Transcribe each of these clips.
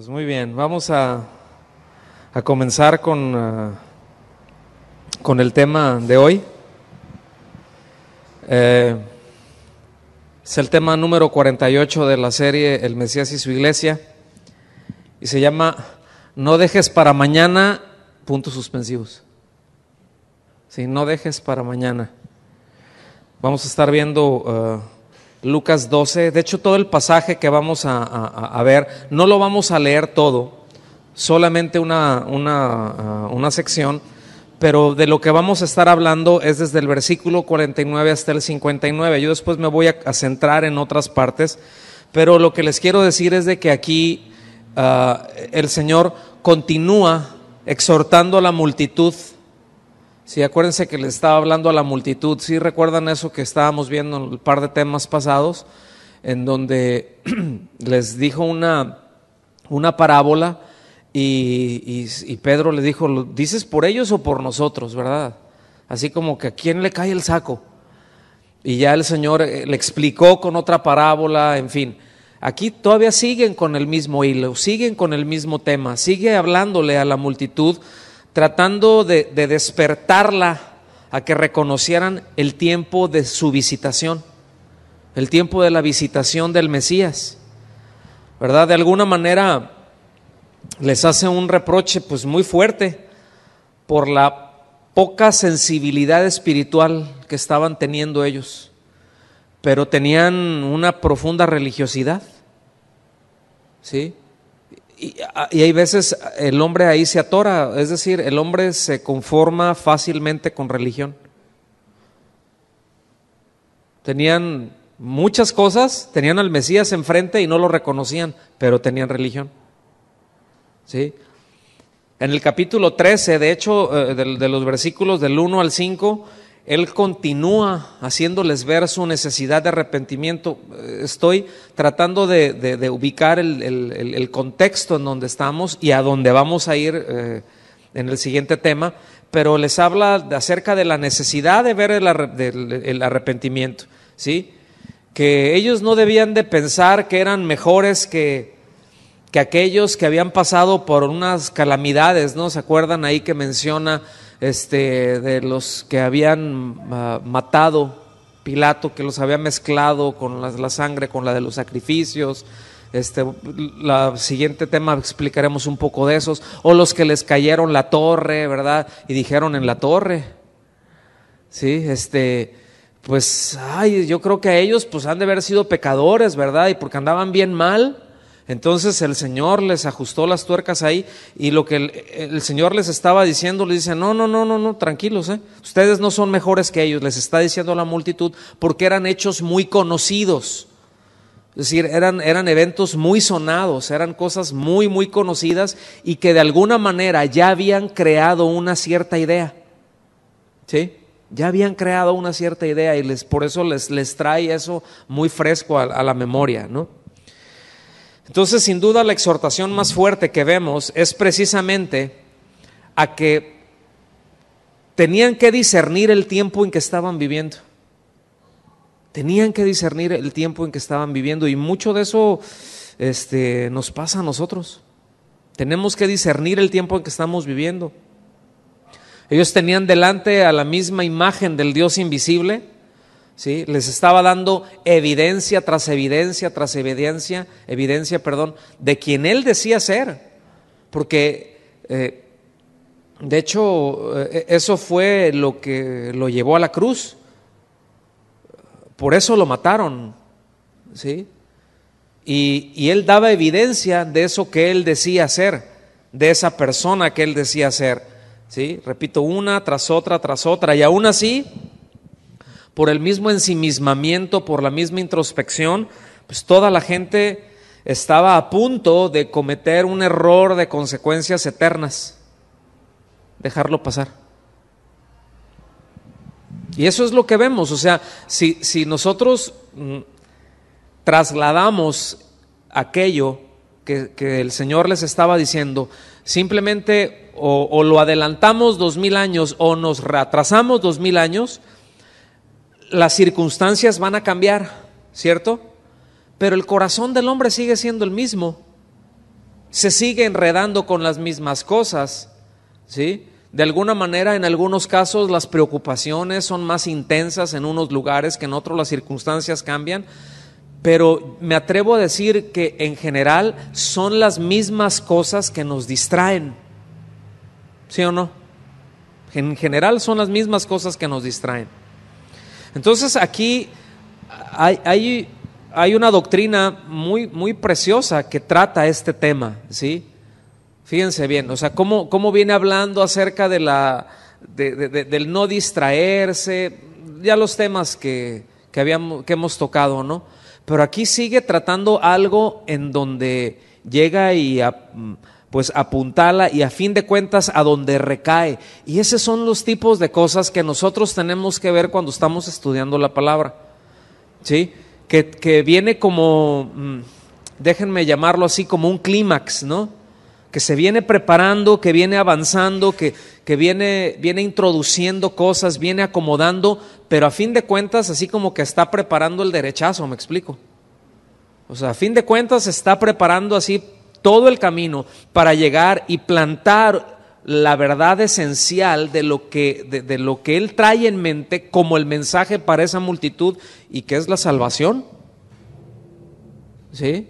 Pues muy bien, vamos a, a comenzar con, uh, con el tema de hoy. Eh, es el tema número 48 de la serie El Mesías y su iglesia y se llama No dejes para mañana, puntos suspensivos. Sí, no dejes para mañana. Vamos a estar viendo uh, Lucas 12. De hecho, todo el pasaje que vamos a, ver, no lo vamos a leer todo, solamente una, una, uh, una sección, pero de lo que vamos a estar hablando es desde el versículo 49 hasta el 59. Yo después me voy a, centrar en otras partes, pero lo que les quiero decir es de que aquí uh, el Señor continúa exhortando a la multitud Sí, acuérdense que le estaba hablando a la multitud. Sí, recuerdan eso que estábamos viendo en un par de temas pasados, en donde les dijo una, una parábola y, y, y, Pedro le dijo, ¿dices por ellos o por nosotros, verdad? Así como que a quién le cae el saco. Y ya el Señor eh, le explicó con otra parábola, en fin. Aquí todavía siguen con el mismo hilo, siguen con el mismo tema, sigue hablándole a la multitud tratando de, de, despertarla a que reconocieran el tiempo de su visitación, el tiempo de la visitación del Mesías. ¿Verdad? De alguna manera les hace un reproche pues muy fuerte por la poca sensibilidad espiritual que estaban teniendo ellos, pero tenían una profunda religiosidad. ¿Sí? Y, hay veces el hombre ahí se atora, es decir, el hombre se conforma fácilmente con religión. Tenían muchas cosas, tenían al Mesías enfrente y no lo reconocían, pero tenían religión. ¿Sí? En el capítulo 13, de hecho, eh, de, de los versículos del 1 al 5, él continúa haciéndoles ver su necesidad de arrepentimiento. Estoy tratando de, ubicar el, contexto en donde estamos y a dónde vamos a ir eh, en el siguiente tema, pero les habla acerca de la necesidad de ver el, el arrepentimiento, ¿sí? Que ellos no debían de pensar que eran mejores que, que aquellos que habían pasado por unas calamidades, ¿no? ¿Se acuerdan ahí que menciona este, de los que habían uh, matado Pilato, que los había mezclado con la, la, sangre, con la de los sacrificios. Este, la siguiente tema explicaremos un poco de esos, o los que les cayeron la torre, ¿verdad? Y dijeron en la torre, sí, este, pues, ay, yo creo que a ellos, pues, han de haber sido pecadores, ¿verdad? Y porque andaban bien mal, entonces el Señor les ajustó las tuercas ahí y lo que el, Señor les estaba diciendo, les dice, no, no, no, no, no, tranquilos, ¿eh? ustedes no son mejores que ellos, les está diciendo a la multitud, porque eran hechos muy conocidos. Es decir, eran, eran eventos muy sonados, eran cosas muy, muy conocidas y que de alguna manera ya habían creado una cierta idea. ¿Sí? Ya habían creado una cierta idea y les, por eso les, les trae eso muy fresco a la memoria, ¿no? Entonces, sin duda, la exhortación más fuerte que vemos es precisamente a que tenían que discernir el tiempo en que estaban viviendo. Tenían que discernir el tiempo en que estaban viviendo y mucho de eso este, nos pasa a nosotros. Tenemos que discernir el tiempo en que estamos viviendo. Ellos tenían delante a la misma imagen del Dios invisible, ¿sí? Les estaba dando evidencia tras evidencia tras evidencia, evidencia, perdón, de quien él decía ser. Porque, eh, de hecho, eh, eso fue lo que lo llevó a la cruz. Por eso lo mataron, ¿sí? Y, y él daba evidencia de eso que él decía ser, de esa persona que él decía ser. ¿Sí? Repito, una tras otra, tras otra, y aún así por el mismo ensimismamiento, por la misma introspección, pues toda la gente estaba a punto de cometer un error de consecuencias eternas. Dejarlo pasar. Y eso es lo que vemos, o sea, si, si nosotros mm, trasladamos aquello que, que, el Señor les estaba diciendo, simplemente o, o lo adelantamos dos mil años o nos retrasamos dos mil años, las circunstancias van a cambiar, ¿cierto? Pero el corazón del hombre sigue siendo el mismo. se sigue enredando con las mismas cosas, ¿sí? De alguna manera, en algunos casos, las preocupaciones son más intensas en unos lugares que en otros las circunstancias cambian, pero me atrevo a decir que en general son las mismas cosas que nos distraen. ¿Sí o no? En general son las mismas cosas que nos distraen. Entonces aquí hay, hay, una doctrina muy, muy preciosa que trata este tema, ¿sí? Fíjense bien, o sea, cómo, cómo viene hablando acerca de la, del no distraerse, ya los temas que, que, habíamos, que hemos tocado, ¿no? Pero aquí sigue tratando algo en donde llega y pues apuntala y a fin de cuentas a donde recae. Y esos son los tipos de cosas que nosotros tenemos que ver cuando estamos estudiando la palabra. ¿Sí? Que, que viene como, mm, déjenme llamarlo así, como un clímax, ¿no? Que se viene preparando, que viene avanzando, que, que viene, viene introduciendo cosas, viene acomodando, pero a fin de cuentas, así como que está preparando el derechazo, me explico. O sea, a fin de cuentas está preparando así todo el camino para llegar y plantar la verdad esencial de lo que, de, lo que Él trae en mente como el mensaje para esa multitud y que es la salvación. ¿Sí?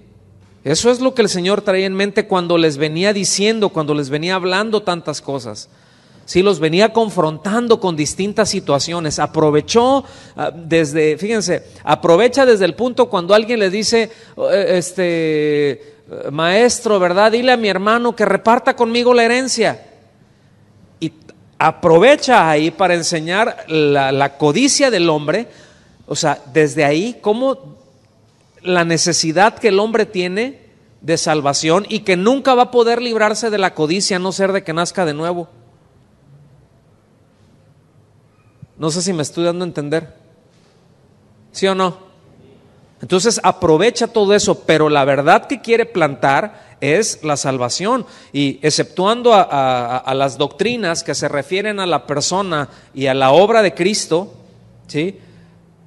Eso es lo que el Señor traía en mente cuando les venía diciendo, cuando les venía hablando tantas cosas. Sí, los venía confrontando con distintas situaciones. Aprovechó ah, desde, fíjense, aprovecha desde el punto cuando alguien le dice, oh, eh, este, maestro, ¿verdad? Dile a mi hermano que reparta conmigo la herencia. Y aprovecha ahí para enseñar la, codicia del hombre, o sea, desde ahí cómo la necesidad que el hombre tiene de salvación y que nunca va a poder librarse de la codicia a no ser de que nazca de nuevo. No sé si me estoy dando a entender. ¿Sí o no? Entonces aprovecha todo eso, pero la verdad que quiere plantar es la salvación. Y exceptuando a, las doctrinas que se refieren a la persona y a la obra de Cristo, ¿sí?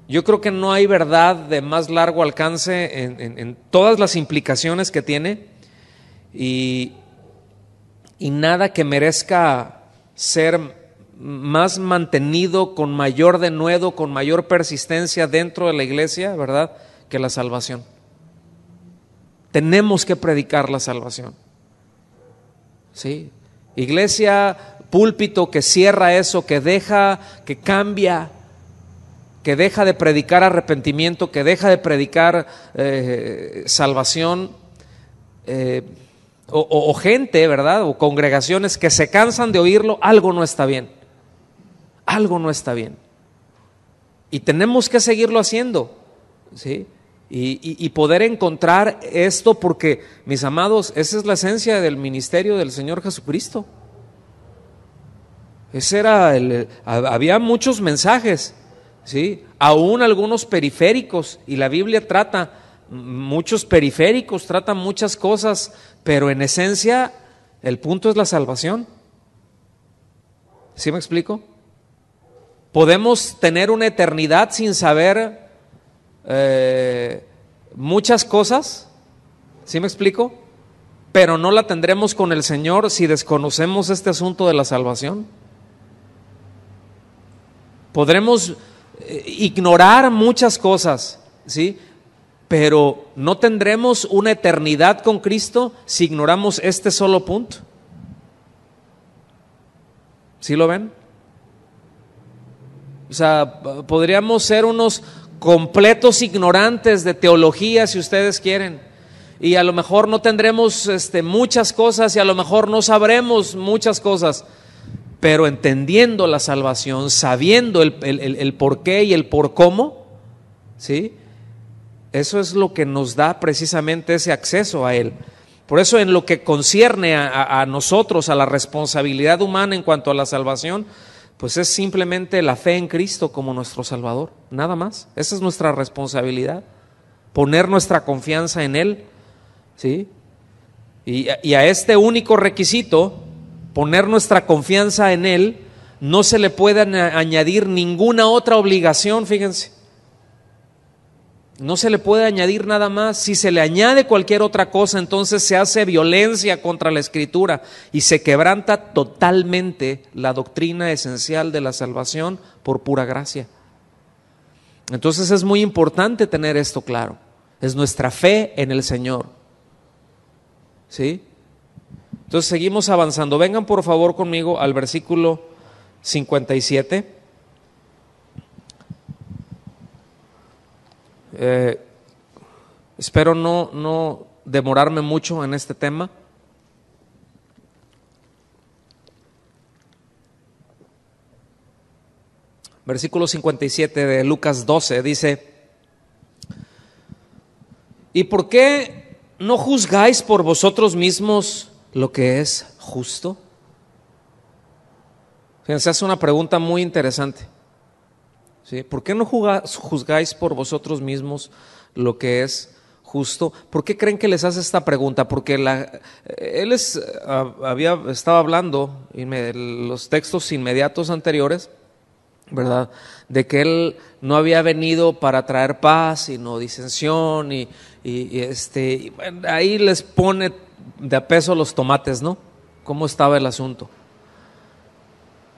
yo creo que no hay verdad de más largo alcance en, todas las implicaciones que tiene y, y nada que merezca ser más mantenido con mayor denuedo, con mayor persistencia dentro de la iglesia, ¿verdad? La salvación. Tenemos que predicar la salvación. ¿Sí? Iglesia, púlpito que cierra eso, que deja, que cambia, que deja de predicar arrepentimiento, que deja de predicar eh, salvación, eh, o, o gente, ¿verdad? O congregaciones que se cansan de oírlo, algo no está bien. Algo no está bien. Y tenemos que seguirlo haciendo. ¿sí? Y, poder encontrar esto porque, mis amados, esa es la esencia del ministerio del Señor Jesucristo. Ese era el, había muchos mensajes, ¿sí? Aún algunos periféricos, y la Biblia trata muchos periféricos, trata muchas cosas, pero en esencia el punto es la salvación. ¿Sí me explico? Podemos tener una eternidad sin saber eh, muchas cosas, ¿sí me explico? Pero no la tendremos con el Señor si desconocemos este asunto de la salvación. Podremos eh, ignorar muchas cosas, ¿sí? Pero no tendremos una eternidad con Cristo si ignoramos este solo punto. ¿Sí lo ven? O sea, podríamos ser unos completos ignorantes de teología, si ustedes quieren. Y a lo mejor no tendremos este, muchas cosas y a lo mejor no sabremos muchas cosas, pero entendiendo la salvación, sabiendo el, el, por qué y el por cómo, ¿sí? Eso es lo que nos da precisamente ese acceso a Él. Por eso en lo que concierne a nosotros, a la responsabilidad humana en cuanto a la salvación, pues es simplemente la fe en Cristo como nuestro Salvador, nada más. Esa es nuestra responsabilidad, poner nuestra confianza en Él, ¿sí? Y, y a este único requisito, poner nuestra confianza en Él, no se le puede añadir ninguna otra obligación, fíjense. No se le puede añadir nada más. Si se le añade cualquier otra cosa, entonces se hace violencia contra la escritura y se quebranta totalmente la doctrina esencial de la salvación por pura gracia. Entonces es muy importante tener esto claro. Es nuestra fe en el Señor. ¿Sí? Entonces seguimos avanzando. Vengan por favor conmigo al versículo 57. Eh, espero no, no demorarme mucho en este tema. Versículo 57 de Lucas 12 dice, ¿y por qué no juzgáis por vosotros mismos lo que es justo? Fíjense, es una pregunta muy interesante. ¿Por qué no juzgáis por vosotros mismos lo que es justo? ¿Por qué creen que les hace esta pregunta? Porque él es, ah, había, estaba hablando en los textos inmediatos anteriores, ¿verdad? De que él no había venido para traer paz, sino disensión, y, este, ahí les pone de a peso los tomates, ¿no? ¿Cómo estaba el asunto?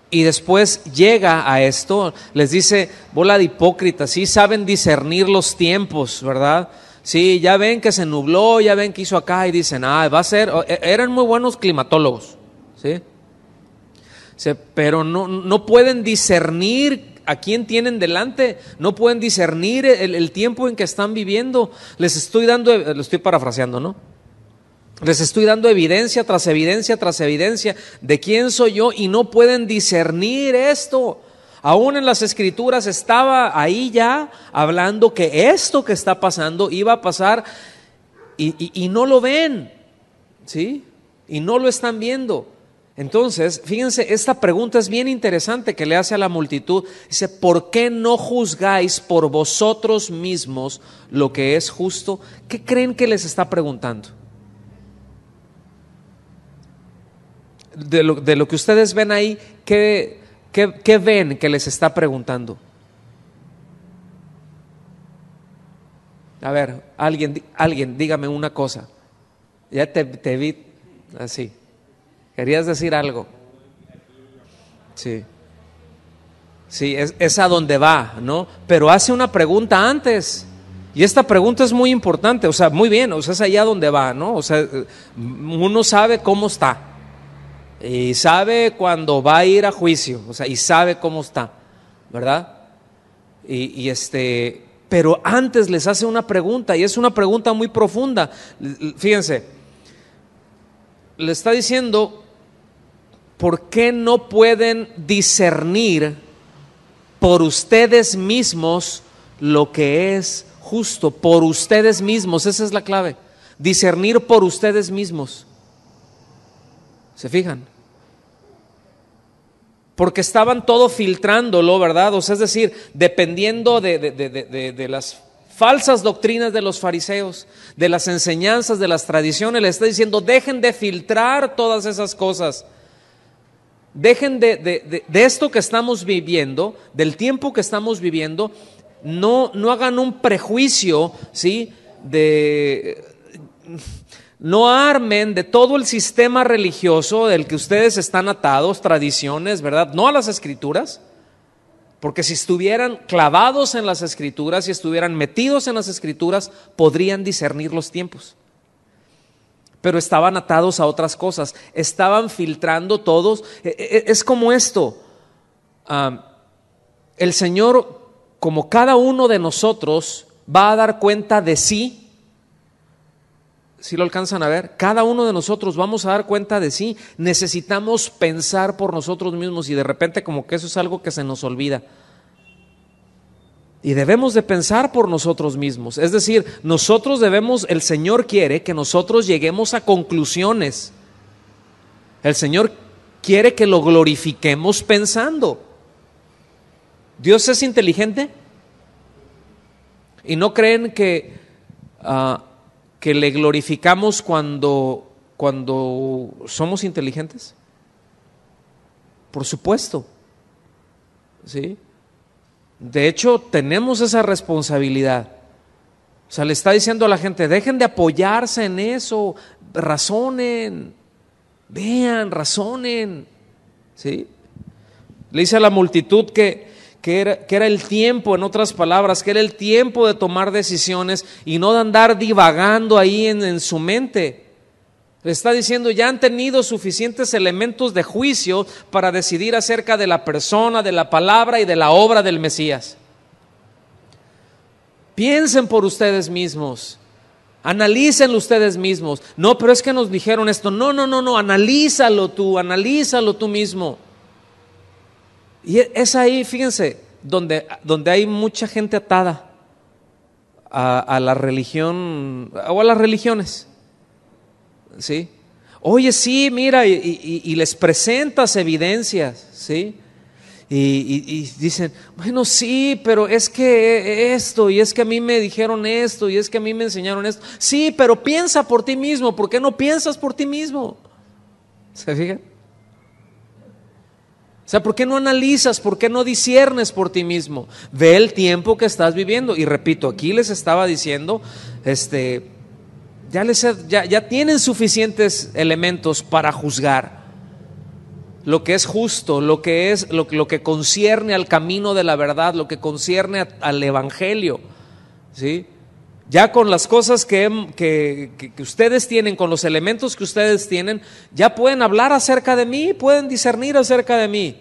Y después llega a esto, les dice, bola de hipócritas, sí saben discernir los tiempos, ¿verdad? Sí, ya ven que se nubló, ya ven que hizo acá y dicen, ah, va a ser, e, eran muy buenos climatólogos, ¿sí? pero no, no pueden discernir a quién tienen delante, no pueden discernir el, el tiempo en que están viviendo. Les estoy dando, lo estoy parafraseando, ¿no? Les estoy dando evidencia tras evidencia tras evidencia de quién soy yo y no pueden discernir esto. Aún en las escrituras estaba ahí ya hablando que esto que está pasando iba a pasar y, no lo ven, ¿sí? Y no lo están viendo. Entonces, fíjense, esta pregunta es bien interesante que le hace a la multitud. Dice, ¿por qué no juzgáis por vosotros mismos lo que es justo? ¿Qué creen que les está preguntando? De lo, que ustedes ven ahí, ¿qué, ven que les está preguntando? A ver, alguien, alguien, dígame una cosa. Ya te, vi así. ¿Querías decir algo? Sí. Sí, es, a donde va, ¿no? Pero hace una pregunta antes. Y esta pregunta es muy importante, o sea, muy bien, o sea, es allá donde va, ¿no? O sea, uno sabe cómo está y sabe cuando va a ir a juicio, o sea, y sabe cómo está, ¿verdad? Y, este, pero antes les hace una pregunta y es una pregunta muy profunda. Fíjense, le está diciendo, ¿por qué no pueden discernir por ustedes mismos lo que es justo? Por ustedes mismos, esa es la clave. Discernir por ustedes mismos. ¿Se fijan? Porque estaban todo filtrándolo, ¿verdad? O sea, es decir, dependiendo de, las falsas doctrinas de los fariseos, de las enseñanzas, de las tradiciones, le está diciendo, dejen de filtrar todas esas cosas. Dejen de, esto que estamos viviendo, del tiempo que estamos viviendo, no, no hagan un prejuicio, ¿sí? De no armen de todo el sistema religioso del que ustedes están atados, tradiciones, ¿verdad? No a las escrituras, porque si estuvieran clavados en las escrituras, si estuvieran metidos en las escrituras, podrían discernir los tiempos. Pero estaban atados a otras cosas, estaban filtrando todos. E, e, e, es como esto. el Señor, como cada uno de nosotros, va a dar cuenta de sí si lo alcanzan a ver, cada uno de nosotros vamos a dar cuenta de sí. Necesitamos pensar por nosotros mismos y de repente como que eso es algo que se nos olvida. Y debemos de pensar por nosotros mismos. Es decir, nosotros debemos, el Señor quiere que nosotros lleguemos a conclusiones. El Señor quiere que lo glorifiquemos pensando. ¿Dios es inteligente? ¿Y no creen que... Ah, que le glorificamos cuando, cuando somos inteligentes? Por supuesto. ¿Sí? De hecho, tenemos esa responsabilidad. O sea, le está diciendo a la gente, dejen de apoyarse en eso, razonen, vean, razonen. ¿Sí? Le dice a la multitud que, que, era, que era el tiempo, en otras palabras, que era el tiempo de tomar decisiones y no de andar divagando ahí en, en su mente. Le está diciendo, ya han tenido suficientes elementos de juicio para decidir acerca de la persona, de la palabra y de la obra del Mesías. Piensen por ustedes mismos. Analícenlo ustedes mismos. No, pero es que nos dijeron esto. No, no, no, no. Analízalo tú, analízalo tú mismo. Y es ahí, fíjense, donde, donde hay mucha gente atada a, la religión o a las religiones. ¿Sí? Oye, sí, mira, y, les presentas evidencias, ¿sí? Y, y, dicen, bueno, sí, pero es que esto, y es que a mí me dijeron esto, y es que a mí me enseñaron esto. Sí, pero piensa por ti mismo, ¿por qué no piensas por ti mismo? ¿Se fijan? O sea, ¿por qué no analizas? ¿Por qué no disiernes por ti mismo? Ve el tiempo que estás viviendo. Y repito, aquí les estaba diciendo, este, ya, les, ya, ya tienen suficientes elementos para juzgar lo que es justo, lo que es lo, lo que concierne al camino de la verdad, lo que concierne al evangelio. ¿Sí? Ya con las cosas que, que, que, ustedes tienen, con los elementos que ustedes tienen, ya pueden hablar acerca de mí, pueden discernir acerca de mí.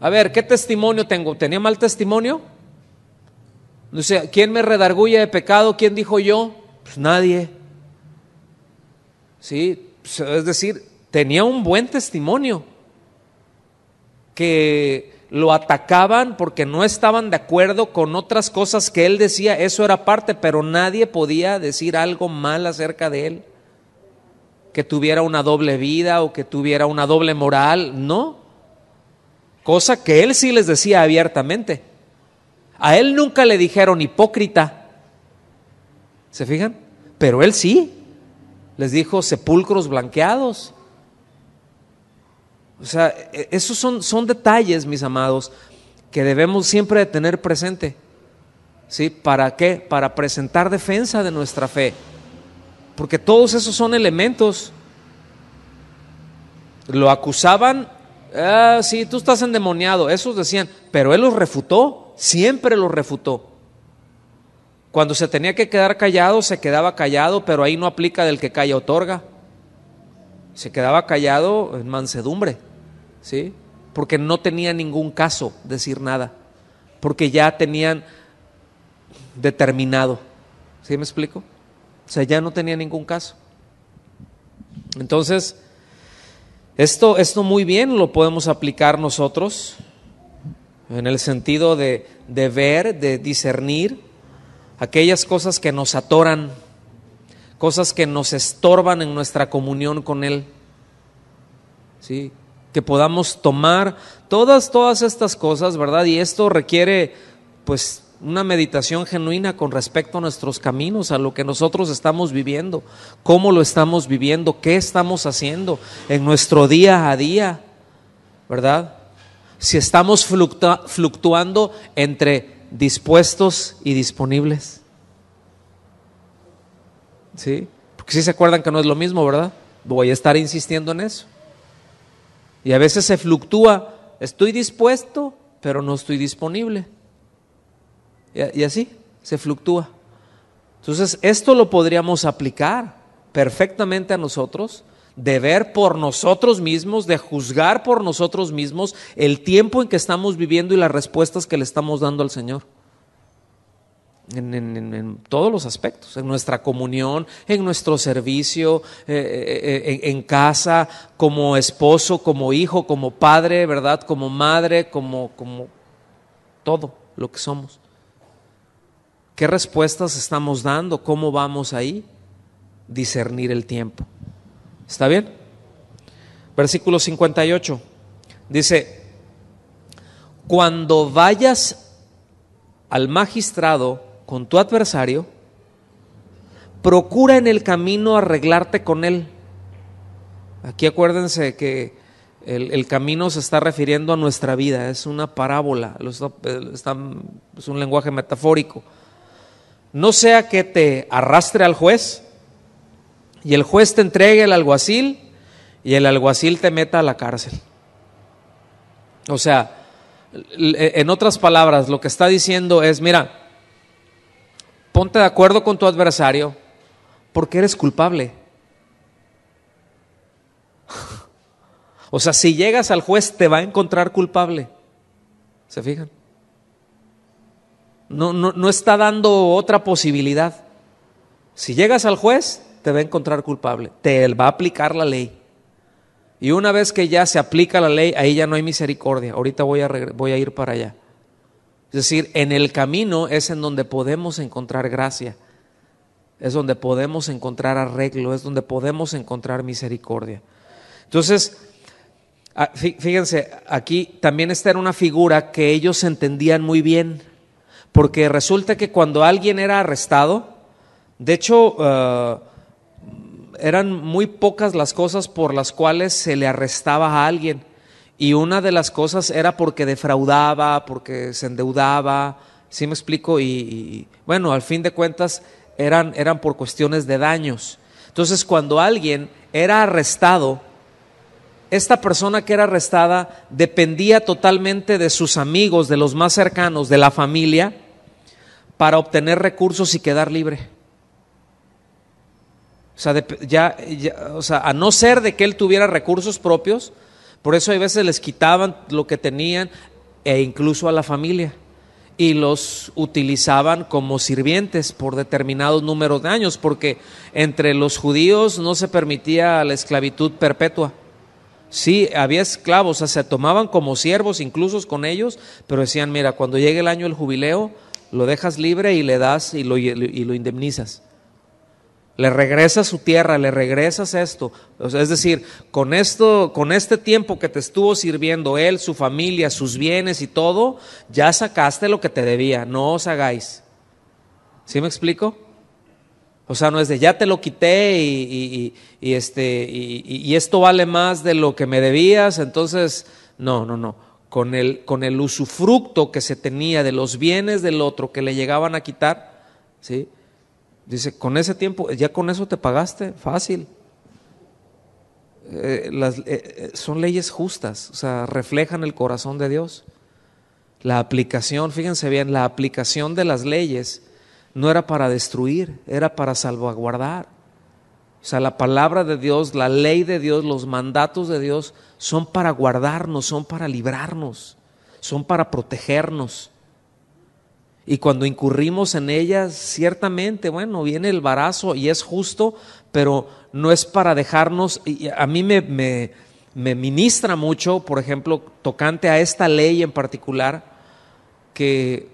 A ver, ¿qué testimonio tengo? ¿Tenía mal testimonio? No sé, ¿quién me redarguye de pecado? ¿Quién dijo yo? Pues nadie. Sí, pues, es decir, tenía un buen testimonio, que lo atacaban porque no estaban de acuerdo con otras cosas que él decía, eso era parte, pero nadie podía decir algo mal acerca de él, que tuviera una doble vida o que tuviera una doble moral, no, cosa que él sí les decía abiertamente. A él nunca le dijeron hipócrita, ¿se fijan? Pero él sí, les dijo sepulcros blanqueados. O sea, e, esos son, son detalles, mis amados, que debemos siempre de tener presente. ¿Sí? ¿Para qué? Para presentar defensa de nuestra fe. Porque todos esos son elementos. Lo acusaban, ah, sí, tú estás endemoniado. Esos decían, pero él los refutó, siempre los refutó. Cuando se tenía que quedar callado, se quedaba callado, pero ahí no aplica del que calla otorga. Se quedaba callado en mansedumbre. ¿sí? Porque no tenía ningún caso decir nada, porque ya tenían determinado. ¿Sí me explico? O sea, ya no tenía ningún caso. Entonces, esto, esto muy bien lo podemos aplicar nosotros en el sentido de, de ver, de discernir aquellas cosas que nos atoran, cosas que nos estorban en nuestra comunión con Él. ¿Sí? que podamos tomar todas, todas estas cosas, ¿verdad? Y esto requiere, pues, una meditación genuina con respecto a nuestros caminos, a lo que nosotros estamos viviendo, cómo lo estamos viviendo, qué estamos haciendo en nuestro día a día, ¿verdad? Si estamos fluctuando entre dispuestos y disponibles. ¿Sí? Porque si se acuerdan que no es lo mismo, ¿verdad? Voy a estar insistiendo en eso. Y a veces se fluctúa, estoy dispuesto, pero no estoy disponible. Y, así se fluctúa. Entonces, esto lo podríamos aplicar perfectamente a nosotros, de ver por nosotros mismos, de juzgar por nosotros mismos el tiempo en que estamos viviendo y las respuestas que le estamos dando al Señor en, todos los aspectos, en nuestra comunión, en nuestro servicio, eh, eh, eh, en, casa, como esposo, como hijo, como padre, ¿verdad? Como madre, como, como todo lo que somos. ¿Qué respuestas estamos dando? ¿Cómo vamos ahí? Discernir el tiempo. ¿Está bien? Versículo 58. Dice, cuando vayas al magistrado, con tu adversario, procura en el camino arreglarte con él. Aquí acuérdense que el, camino se está refiriendo a nuestra vida, es una parábola, es un lenguaje metafórico. no sea que te arrastre al juez y el juez te entregue el alguacil y el alguacil te meta a la cárcel. O sea, en otras palabras, lo que está diciendo es, mira, ponte de acuerdo con tu adversario porque eres culpable. O sea, si llegas al juez te va a encontrar culpable. ¿Se fijan? No, no, no está dando otra posibilidad. Si llegas al juez, te va a encontrar culpable. Te va a aplicar la ley. Y una vez que ya se aplica la ley, ahí ya no hay misericordia. Ahorita voy a, voy a ir para allá. Es decir, en el camino es en donde podemos encontrar gracia. Es donde podemos encontrar arreglo, es donde podemos encontrar misericordia. Entonces, fíjense, aquí también está en una figura que ellos entendían muy bien. Porque resulta que cuando alguien era arrestado, de hecho, ah, eran muy pocas las cosas por las cuales se le arrestaba a alguien. Y una de las cosas era porque defraudaba, porque se endeudaba, ¿sí me explico? Y, bueno, al fin de cuentas eran, eran por cuestiones de daños. Entonces, cuando alguien era arrestado, esta persona que era arrestada dependía totalmente de sus amigos, de los más cercanos, de la familia, para obtener recursos y quedar libre. O sea, ya, o sea, a no ser de que él tuviera recursos propios, por eso hay veces les quitaban lo que tenían e incluso a la familia y los utilizaban como sirvientes por determinados números de años, porque entre los judíos no se permitía la esclavitud perpetua. Sí, había esclavos, o sea, se tomaban como siervos incluso con ellos, pero decían, mira, cuando llegue el año del jubileo, lo dejas libre y le das y lo, y lo indemnizas. Le regresas su tierra, le regresas esto. es decir, con esto, con este tiempo que te estuvo sirviendo él, su familia, sus bienes y todo, ya sacaste lo que te debía. No os hagáis. ¿Sí me explico? O sea, no es de ya te lo quité y, este, y, esto vale más de lo que me debías, entonces, no, no, no. Con el, con el usufructo que se tenía de los bienes del otro que le llegaban a quitar, ¿sí? Dice, con ese tiempo, ya con eso te pagaste, fácil. Eh, eh, eh, son leyes justas, o sea, reflejan el corazón de Dios. La aplicación, fíjense bien, la aplicación de las leyes no era para destruir, era para salvaguardar. O sea, la palabra de Dios, la ley de Dios, los mandatos de Dios son para guardarnos, son para librarnos, son para protegernos. Y cuando incurrimos en ellas, ciertamente, bueno, viene el barazo y es justo, pero no es para dejarnos, y a mí me, me, me ministra mucho, por ejemplo, tocante a esta ley en particular, que,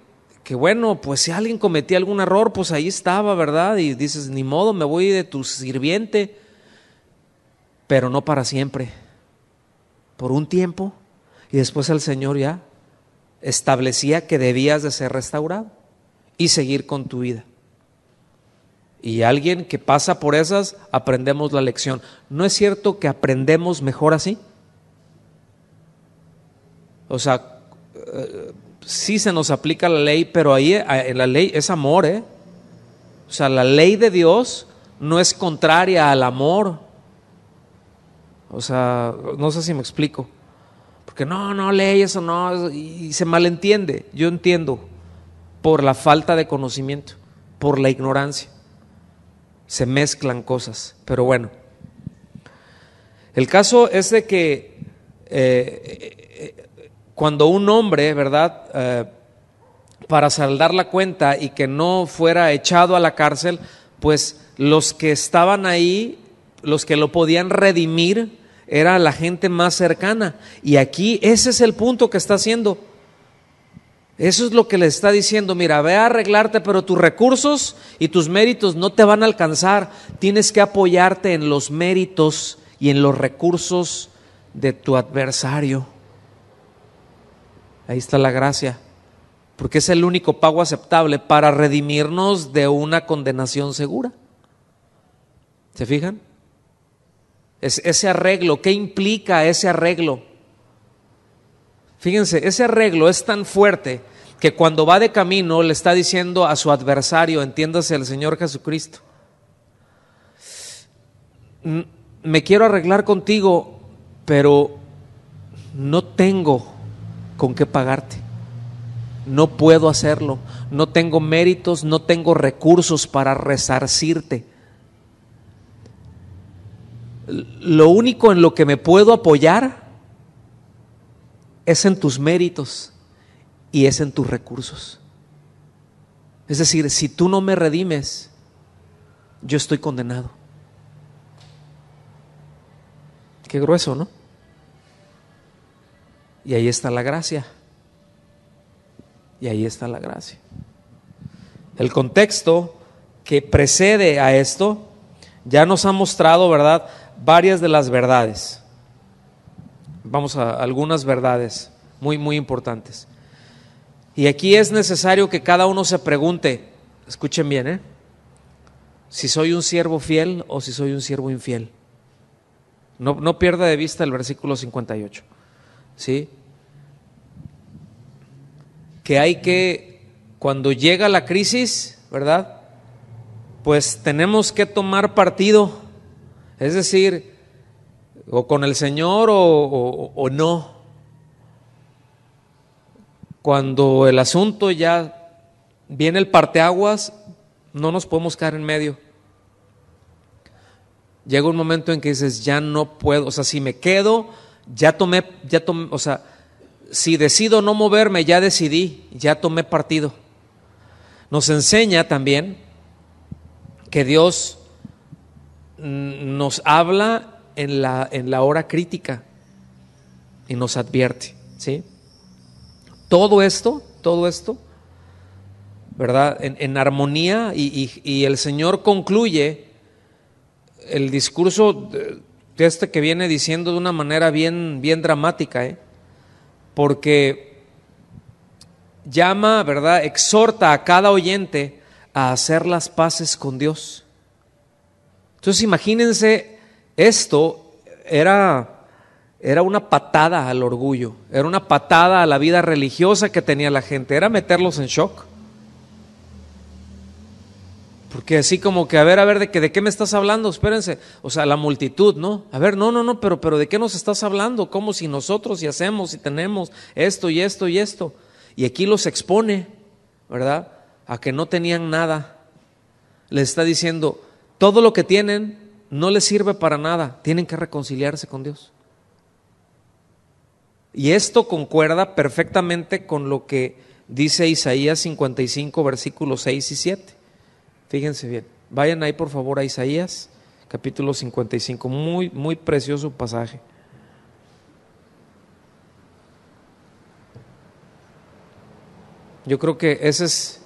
que bueno, pues si alguien cometía algún error, pues ahí estaba, ¿verdad? Y dices, ni modo, me voy de tu sirviente, pero no para siempre, por un tiempo, y después el Señor ya establecía que debías de ser restaurado y seguir con tu vida. Y alguien que pasa por esas, aprendemos la lección. ¿No es cierto que aprendemos mejor así? O sea, eh, sí se nos aplica la ley, pero ahí eh, en la ley es amor, ¿eh? O sea, la ley de Dios no es contraria al amor. O sea, no sé si me explico. Porque no, no ley, eso no, y se malentiende. Yo entiendo, por la falta de conocimiento, por la ignorancia. Se mezclan cosas, pero bueno. El caso es de que eh, eh, cuando un hombre, ¿verdad? Eh, para saldar la cuenta y que no fuera echado a la cárcel, pues los que estaban ahí, los que lo podían redimir, era la gente más cercana. Y aquí ese es el punto que está haciendo. Eso es lo que le está diciendo, mira, ve a arreglarte, pero tus recursos y tus méritos no te van a alcanzar. Tienes que apoyarte en los méritos y en los recursos de tu adversario. Ahí está la gracia, porque es el único pago aceptable para redimirnos de una condenación segura. ¿Se fijan? Es ese arreglo, ¿qué implica ese arreglo? Fíjense, ese arreglo es tan fuerte que cuando va de camino le está diciendo a su adversario, entiéndase el Señor Jesucristo, me quiero arreglar contigo, pero no tengo con qué pagarte. No puedo hacerlo. No tengo méritos, no tengo recursos para resarcirte. Lo único en lo que me puedo apoyar es en tus méritos y es en tus recursos. Es decir, si tú no me redimes, yo estoy condenado. Qué grueso, ¿no? Y ahí está la gracia. Y ahí está la gracia. El contexto que precede a esto ya nos ha mostrado, ¿verdad?, varias de las verdades. Vamos a algunas verdades muy, muy importantes. Y aquí es necesario que cada uno se pregunte, escuchen bien, ¿eh? si soy un siervo fiel o si soy un siervo infiel. No, no pierda de vista el versículo 58. ¿Sí? Que hay que, cuando llega la crisis, ¿verdad? Pues tenemos que tomar partido. Es decir, o con el Señor o, o no cuando el asunto ya viene el parteaguas, no nos podemos quedar en medio. Llega un momento en que dices, ya no puedo, o sea, si me quedo, ya tomé, ya tomé, o sea, si decido no moverme, ya decidí, ya tomé partido. Nos enseña también que Dios nos habla en la, en la hora crítica y nos advierte, ¿sí? Todo esto, todo esto, ¿verdad? En, armonía y, el Señor concluye el discurso de, este que viene diciendo de una manera bien, bien dramática, ¿eh? porque llama, ¿verdad? Exhorta a cada oyente a hacer las paces con Dios. Entonces imagínense, esto era era una patada al orgullo, era una patada a la vida religiosa que tenía la gente, era meterlos en shock. Porque así como que, a ver, a ver, ¿de, que, ¿de qué me estás hablando? Espérense. O sea, la multitud, ¿no? A ver, no, no, no, pero, pero ¿de qué nos estás hablando? Como si nosotros y hacemos y tenemos esto y esto y esto. Y aquí los expone, ¿verdad? A que no tenían nada. Les está diciendo, todo lo que tienen no les sirve para nada. Tienen que reconciliarse con Dios. Y esto concuerda perfectamente con lo que dice Isaías 55, versículos 6 y 7. Fíjense bien. Vayan ahí por favor a Isaías, capítulo 55. Muy, muy precioso pasaje. Yo creo que ese es,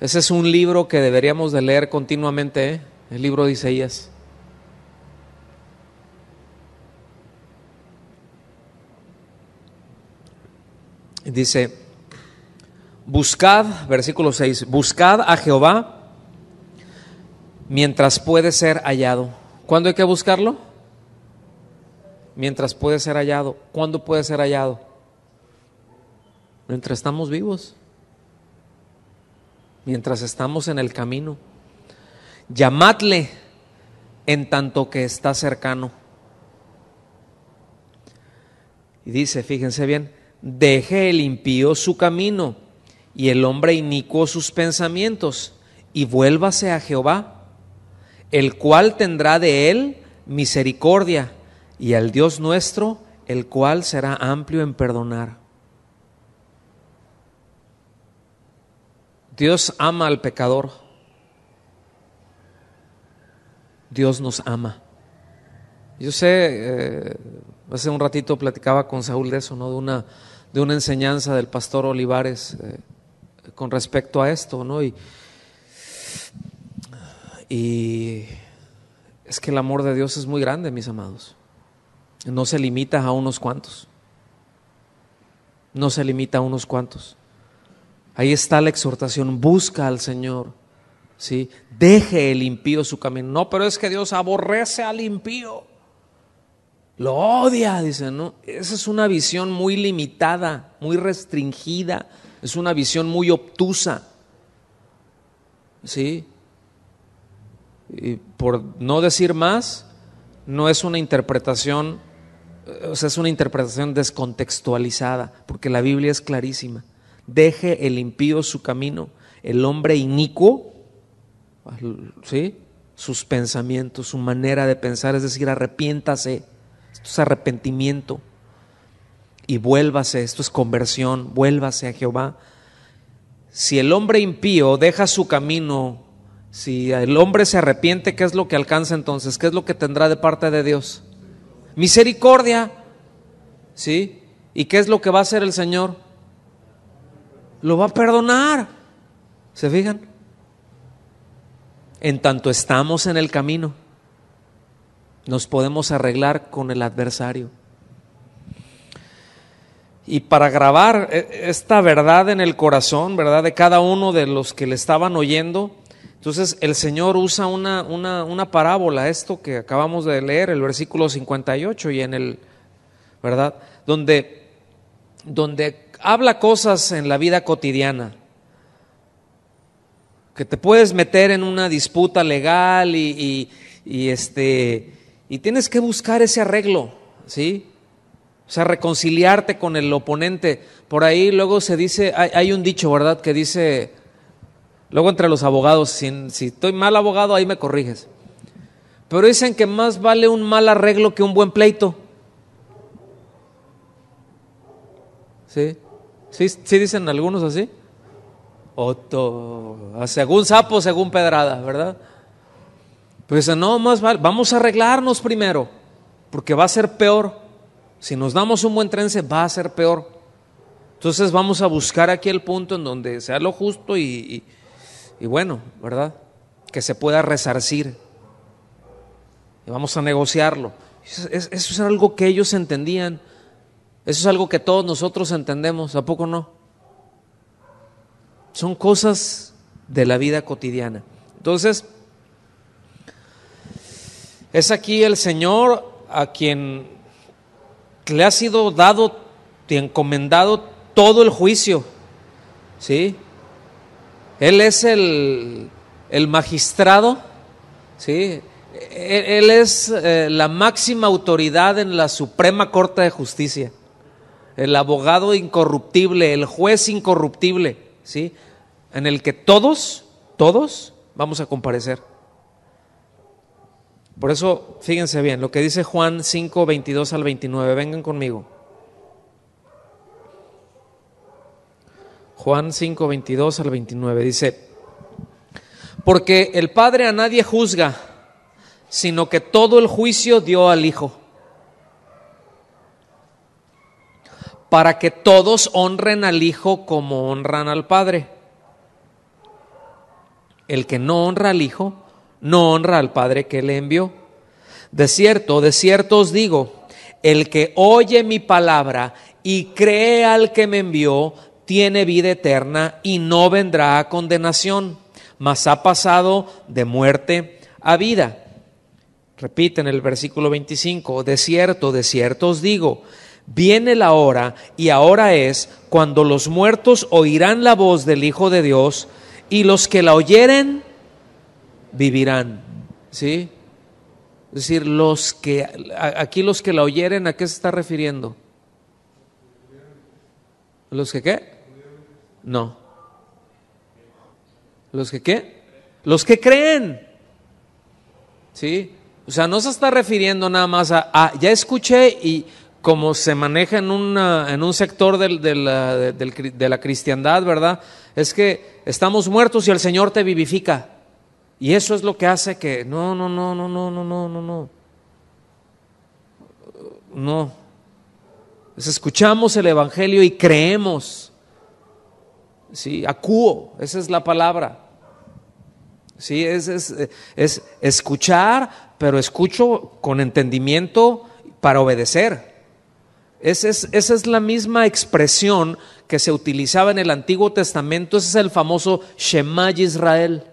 ese es un libro que deberíamos de leer continuamente, ¿eh? el libro de Isaías. Dice, buscad, versículo 6, buscad a Jehová mientras puede ser hallado. ¿Cuándo hay que buscarlo? Mientras puede ser hallado. ¿Cuándo puede ser hallado? Mientras estamos vivos. Mientras estamos en el camino. Llamadle en tanto que está cercano. Y dice, fíjense bien, deje el impío su camino y el hombre inicuo sus pensamientos y vuélvase a Jehová, el cual tendrá de él misericordia y al Dios nuestro, el cual será amplio en perdonar. Dios ama al pecador. Dios nos ama. Yo sé, eh, hace un ratito platicaba con Saúl de eso, ¿no? De una de una enseñanza del pastor Olivares eh, con respecto a esto, ¿no? Y, y es que el amor de Dios es muy grande, mis amados. No se limita a unos cuantos. No se limita a unos cuantos. Ahí está la exhortación, busca al Señor. ¿sí? Deje el impío su camino. No, pero es que Dios aborrece al impío. Lo odia, dice, ¿no? Esa es una visión muy limitada, muy restringida, es una visión muy obtusa. ¿Sí? Y por no decir más, no es una interpretación, o sea, es una interpretación descontextualizada, porque la Biblia es clarísima. Deje el impío su camino, el hombre inicuo, ¿sí? sus pensamientos, su manera de pensar, es decir, arrepiéntase, esto es arrepentimiento, y vuélvase, esto es conversión, vuélvase a Jehová. Si el hombre impío deja su camino, si el hombre se arrepiente, ¿qué es lo que alcanza entonces? ¿Qué es lo que tendrá de parte de Dios? Misericordia. ¿Sí? ¿Y qué es lo que va a hacer el Señor? Lo va a perdonar. ¿Se fijan? En tanto estamos en el camino, nos podemos arreglar con el adversario. Y para grabar eh, esta verdad en el corazón, ¿verdad? De cada uno de los que le estaban oyendo, entonces el Señor usa una, una, una, parábola, esto que acabamos de leer, el versículo 58 y en el, ¿verdad? Donde, donde habla cosas en la vida cotidiana, que te puedes meter en una disputa legal y, este, y tienes que buscar ese arreglo, ¿sí? O sea, reconciliarte con el oponente. Por ahí luego se dice, hay, hay un dicho, ¿verdad? Que dice, Luego entre los abogados, si, si, estoy mal abogado, ahí me corriges. Pero dicen que más vale un mal arreglo que un buen pleito. ¿Sí? ¿Sí, sí dicen algunos así? O según sapo, según pedrada, ¿verdad? Pues no, más vale, vamos a arreglarnos primero, porque va a ser peor. Si nos damos un buen trence, va a ser peor. Entonces vamos a buscar aquí el punto en donde sea lo justo y y bueno, ¿verdad? Que se pueda resarcir. Y vamos a negociarlo. Eso es, algo que ellos entendían. Eso es algo que todos nosotros entendemos, ¿a poco no? Son cosas de la vida cotidiana. Entonces, es aquí el Señor a quien le ha sido dado y encomendado todo el juicio, ¿sí? Él es el, magistrado, ¿sí? Él, es eh, la máxima autoridad en la Suprema Corte de Justicia, el abogado incorruptible, el juez incorruptible, ¿sí? En el que todos, todos vamos a comparecer. Por eso, fíjense bien, lo que dice Juan 5, 22 al 29, vengan conmigo. Juan 5, 22 al 29 dice, porque el Padre a nadie juzga, sino que todo el juicio dio al Hijo, para que todos honren al Hijo como honran al Padre. El que no honra al Hijo, no honra al Padre que le envió. De cierto, de cierto os digo, el que oye mi palabra y cree al que me envió, tiene vida eterna y no vendrá a condenación, mas ha pasado de muerte a vida. Repite en el versículo 25, de cierto, de cierto os digo, viene la hora y ahora es cuando los muertos oirán la voz del Hijo de Dios y los que la oyeren vivirán. ¿Sí? Es decir, los que aquí los que la oyeren, ¿a qué se está refiriendo? ¿Los que qué? No. ¿Los que qué? Los que creen. ¿Sí? O sea, no se está refiriendo nada más a, ya escuché y como se maneja en, una, en un sector del, de, la, cristiandad, ¿verdad? Es que estamos muertos y el Señor te vivifica. Y eso es lo que hace que, no, no, no, no, no, no, no, no, no. Escuchamos el Evangelio y creemos. ¿sí? Acuo, esa es la palabra. ¿Sí? Es, escuchar, pero escucho con entendimiento para obedecer. Esa es, la misma expresión que se utilizaba en el Antiguo Testamento, ese es el famoso Shema Israel.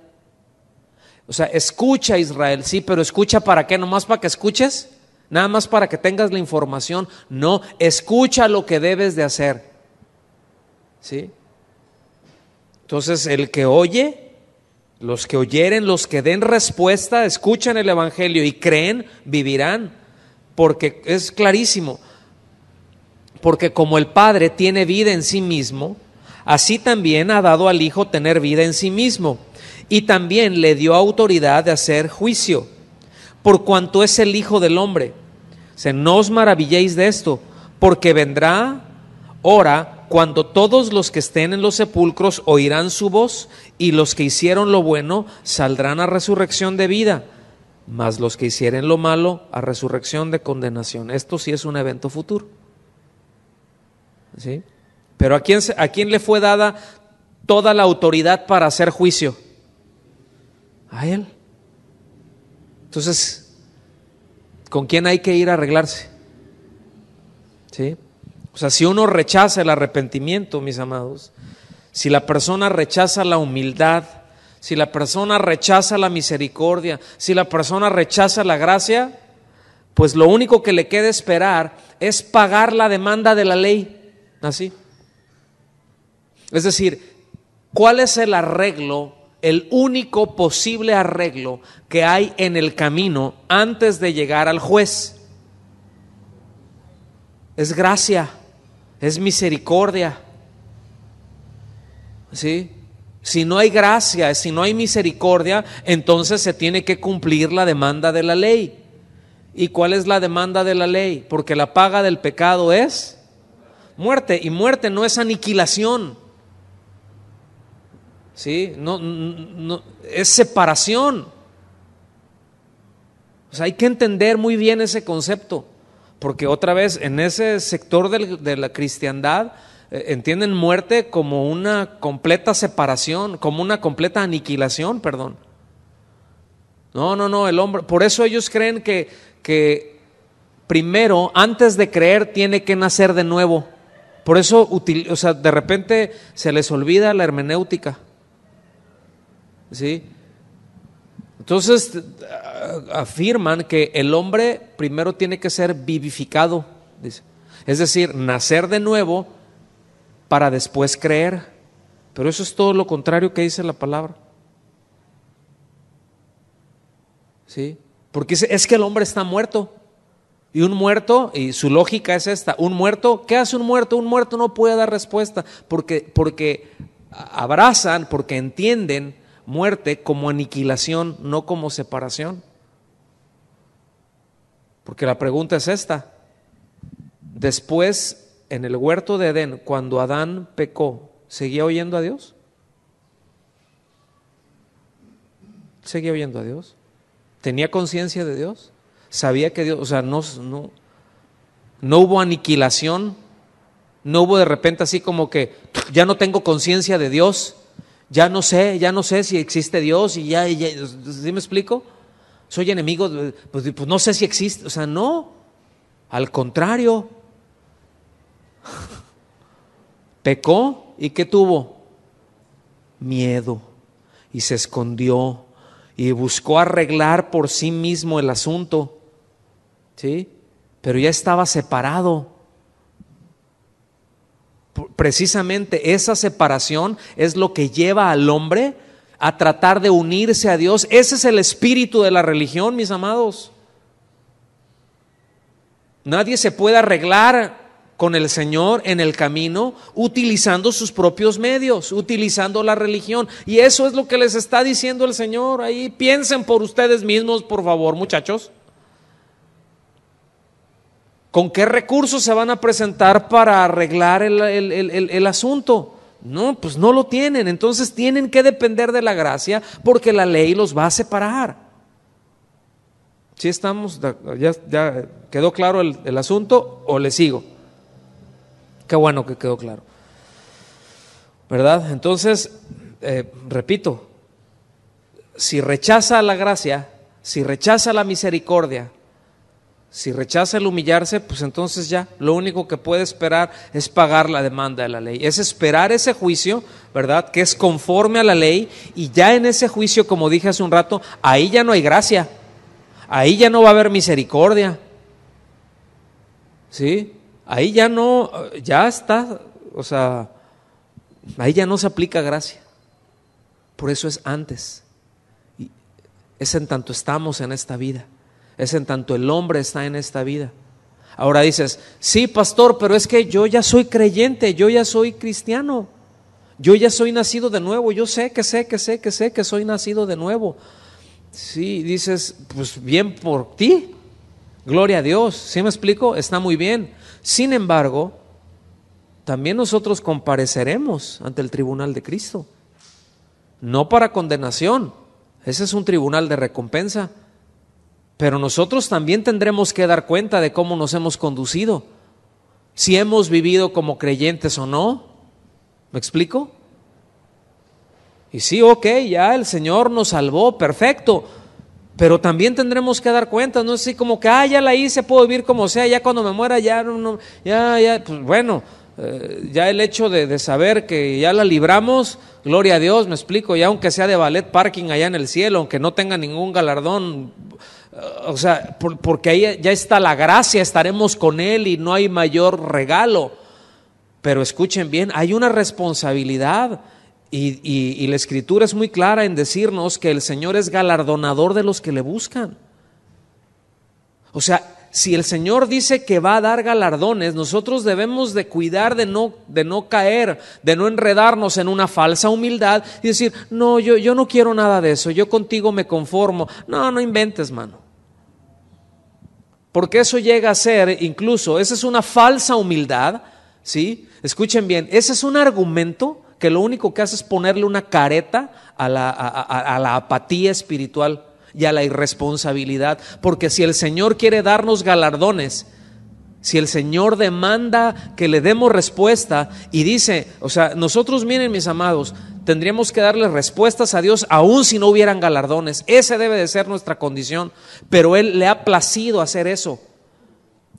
O sea, escucha Israel, sí, pero escucha para qué, nomás para que escuches. nada más para que tengas la información. No, escucha lo que debes de hacer. ¿Sí? Entonces, el que oye, los que oyeren, los que den respuesta, escuchan el Evangelio y creen, vivirán. Porque es clarísimo. Porque como el Padre tiene vida en sí mismo, así también ha dado al Hijo tener vida en sí mismo. Y también le dio autoridad de hacer juicio por cuanto es el Hijo del Hombre. Se no os maravilléis de esto, porque vendrá hora cuando todos los que estén en los sepulcros oirán su voz, y los que hicieron lo bueno saldrán a resurrección de vida, mas los que hicieren lo malo a resurrección de condenación. Esto sí es un evento futuro. ¿Sí? Pero ¿a quién, ¿a quién le fue dada toda la autoridad para hacer juicio? A él. Entonces, ¿con quién hay que ir a arreglarse? ¿Sí? O sea, si uno rechaza el arrepentimiento, mis amados, si la persona rechaza la humildad, si la persona rechaza la misericordia, si la persona rechaza la gracia, pues lo único que le queda esperar es pagar la demanda de la ley. Así. Es decir, ¿cuál es el arreglo el único posible arreglo que hay en el camino antes de llegar al juez. Es gracia, es misericordia. ¿Sí? Si no hay gracia, si no hay misericordia, entonces se tiene que cumplir la demanda de la ley. ¿Y cuál es la demanda de la ley? Porque la paga del pecado es muerte. Y muerte no es aniquilación. ¿sí? No, no, es separación. O sea, hay que entender muy bien ese concepto, porque otra vez en ese sector de la cristiandad eh, entienden muerte como una completa separación, como una completa aniquilación, perdón. No, no, no, el hombre, por eso ellos creen que, que primero, antes de creer, tiene que nacer de nuevo. Por eso, o sea, de repente se les olvida la hermenéutica. ¿Sí? Entonces afirman que el hombre primero tiene que ser vivificado, dice. es decir, nacer de nuevo para después creer. Pero eso es todo lo contrario que dice la palabra. ¿Sí? Porque es que el hombre está muerto. Y un muerto, y su lógica es esta, un muerto, ¿qué hace un muerto? Un muerto no puede dar respuesta porque, porque abrazan, porque entienden muerte como aniquilación, no como separación. Porque la pregunta es esta. Después, en el huerto de Edén, cuando Adán pecó, ¿seguía oyendo a Dios? ¿Seguía oyendo a Dios? ¿Tenía conciencia de Dios? ¿Sabía que Dios, o sea, no, no, no hubo aniquilación? ¿No hubo de repente así como que ya no tengo conciencia de Dios? ya no sé, ya no sé si existe Dios y ya, ya ¿sí me explico? Soy enemigo, pues, pues no sé si existe, o sea, no, al contrario, pecó y ¿qué tuvo? Miedo y se escondió y buscó arreglar por sí mismo el asunto, ¿sí? Pero ya estaba separado precisamente esa separación es lo que lleva al hombre a tratar de unirse a Dios. Ese es el espíritu de la religión, mis amados. Nadie se puede arreglar con el Señor en el camino utilizando sus propios medios, utilizando la religión. Y eso es lo que les está diciendo el Señor ahí. Piensen por ustedes mismos, por favor, muchachos. ¿Con qué recursos se van a presentar para arreglar el, asunto? No, pues no lo tienen. Entonces tienen que depender de la gracia porque la ley los va a separar. ¿Sí estamos? ¿Ya, ya quedó claro el, asunto o le sigo? Qué bueno que quedó claro. ¿Verdad? Entonces, eh, repito, si rechaza la gracia, si rechaza la misericordia, si rechaza el humillarse, pues entonces ya lo único que puede esperar es pagar la demanda de la ley. Es esperar ese juicio, ¿verdad? Que es conforme a la ley y ya en ese juicio, como dije hace un rato, ahí ya no hay gracia. Ahí ya no va a haber misericordia. ¿Sí? Ahí ya no, ya está, o sea, ahí ya no se aplica gracia. Por eso es antes. Es en tanto estamos en esta vida. Es en tanto el hombre está en esta vida. Ahora dices, sí, pastor, pero es que yo ya soy creyente, yo ya soy cristiano. Yo ya soy nacido de nuevo, yo sé que sé, que sé, que sé que soy nacido de nuevo. Sí, dices, pues bien por ti, gloria a Dios, ¿sí me explico? Está muy bien. Sin embargo, también nosotros compareceremos ante el tribunal de Cristo, no para condenación, ese es un tribunal de recompensa, pero nosotros también tendremos que dar cuenta de cómo nos hemos conducido, si hemos vivido como creyentes o no. ¿Me explico? Y sí, ok, ya el Señor nos salvó, perfecto. Pero también tendremos que dar cuenta, no es así como que, ah, ya la hice, puedo vivir como sea, ya cuando me muera, ya, no, ya, ya, pues bueno, eh, ya el hecho de, saber que ya la libramos, gloria a Dios, me explico, ya aunque sea de ballet parking allá en el cielo, aunque no tenga ningún galardón, o sea, porque ahí ya está la gracia, estaremos con Él y no hay mayor regalo. Pero escuchen bien, hay una responsabilidad y, la escritura es muy clara en decirnos que el Señor es galardonador de los que le buscan. O sea, si el Señor dice que va a dar galardones, nosotros debemos de cuidar de no, de no caer, de no enredarnos en una falsa humildad y decir, no, yo, yo no quiero nada de eso, yo contigo me conformo. No, no inventes, mano. Porque eso llega a ser, incluso, esa es una falsa humildad, ¿sí? Escuchen bien, ese es un argumento que lo único que hace es ponerle una careta a la, a, la apatía espiritual y a la irresponsabilidad. Porque si el Señor quiere darnos galardones, si el Señor demanda que le demos respuesta y dice, o sea, nosotros miren mis amados, tendríamos que darle respuestas a Dios aun si no hubieran galardones. Ese debe de ser nuestra condición, pero Él le ha placido hacer eso.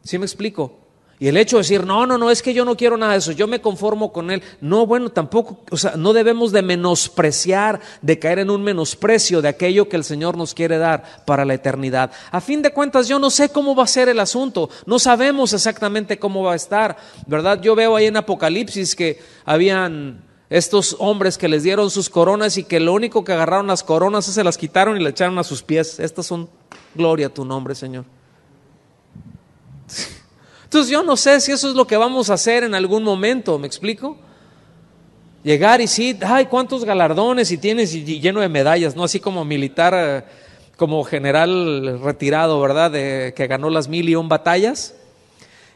¿Sí me explico? Y el hecho de decir, no, no, no, es que yo no quiero nada de eso, yo me conformo con él. No, bueno, tampoco, o sea, no debemos de menospreciar, de caer en un menosprecio de aquello que el Señor nos quiere dar para la eternidad. A fin de cuentas, yo no sé cómo va a ser el asunto, no sabemos exactamente cómo va a estar, ¿verdad? Yo veo ahí en Apocalipsis que habían estos hombres que les dieron sus coronas y que lo único que agarraron las coronas se las quitaron y le echaron a sus pies. Estas son, gloria a tu nombre, Señor. Entonces yo no sé si eso es lo que vamos a hacer en algún momento, ¿me explico? Llegar y sí, ay, cuántos galardones y tienes y lleno de medallas, ¿no? Así como militar, eh, como general retirado, ¿verdad? De, que ganó las mil y un batallas.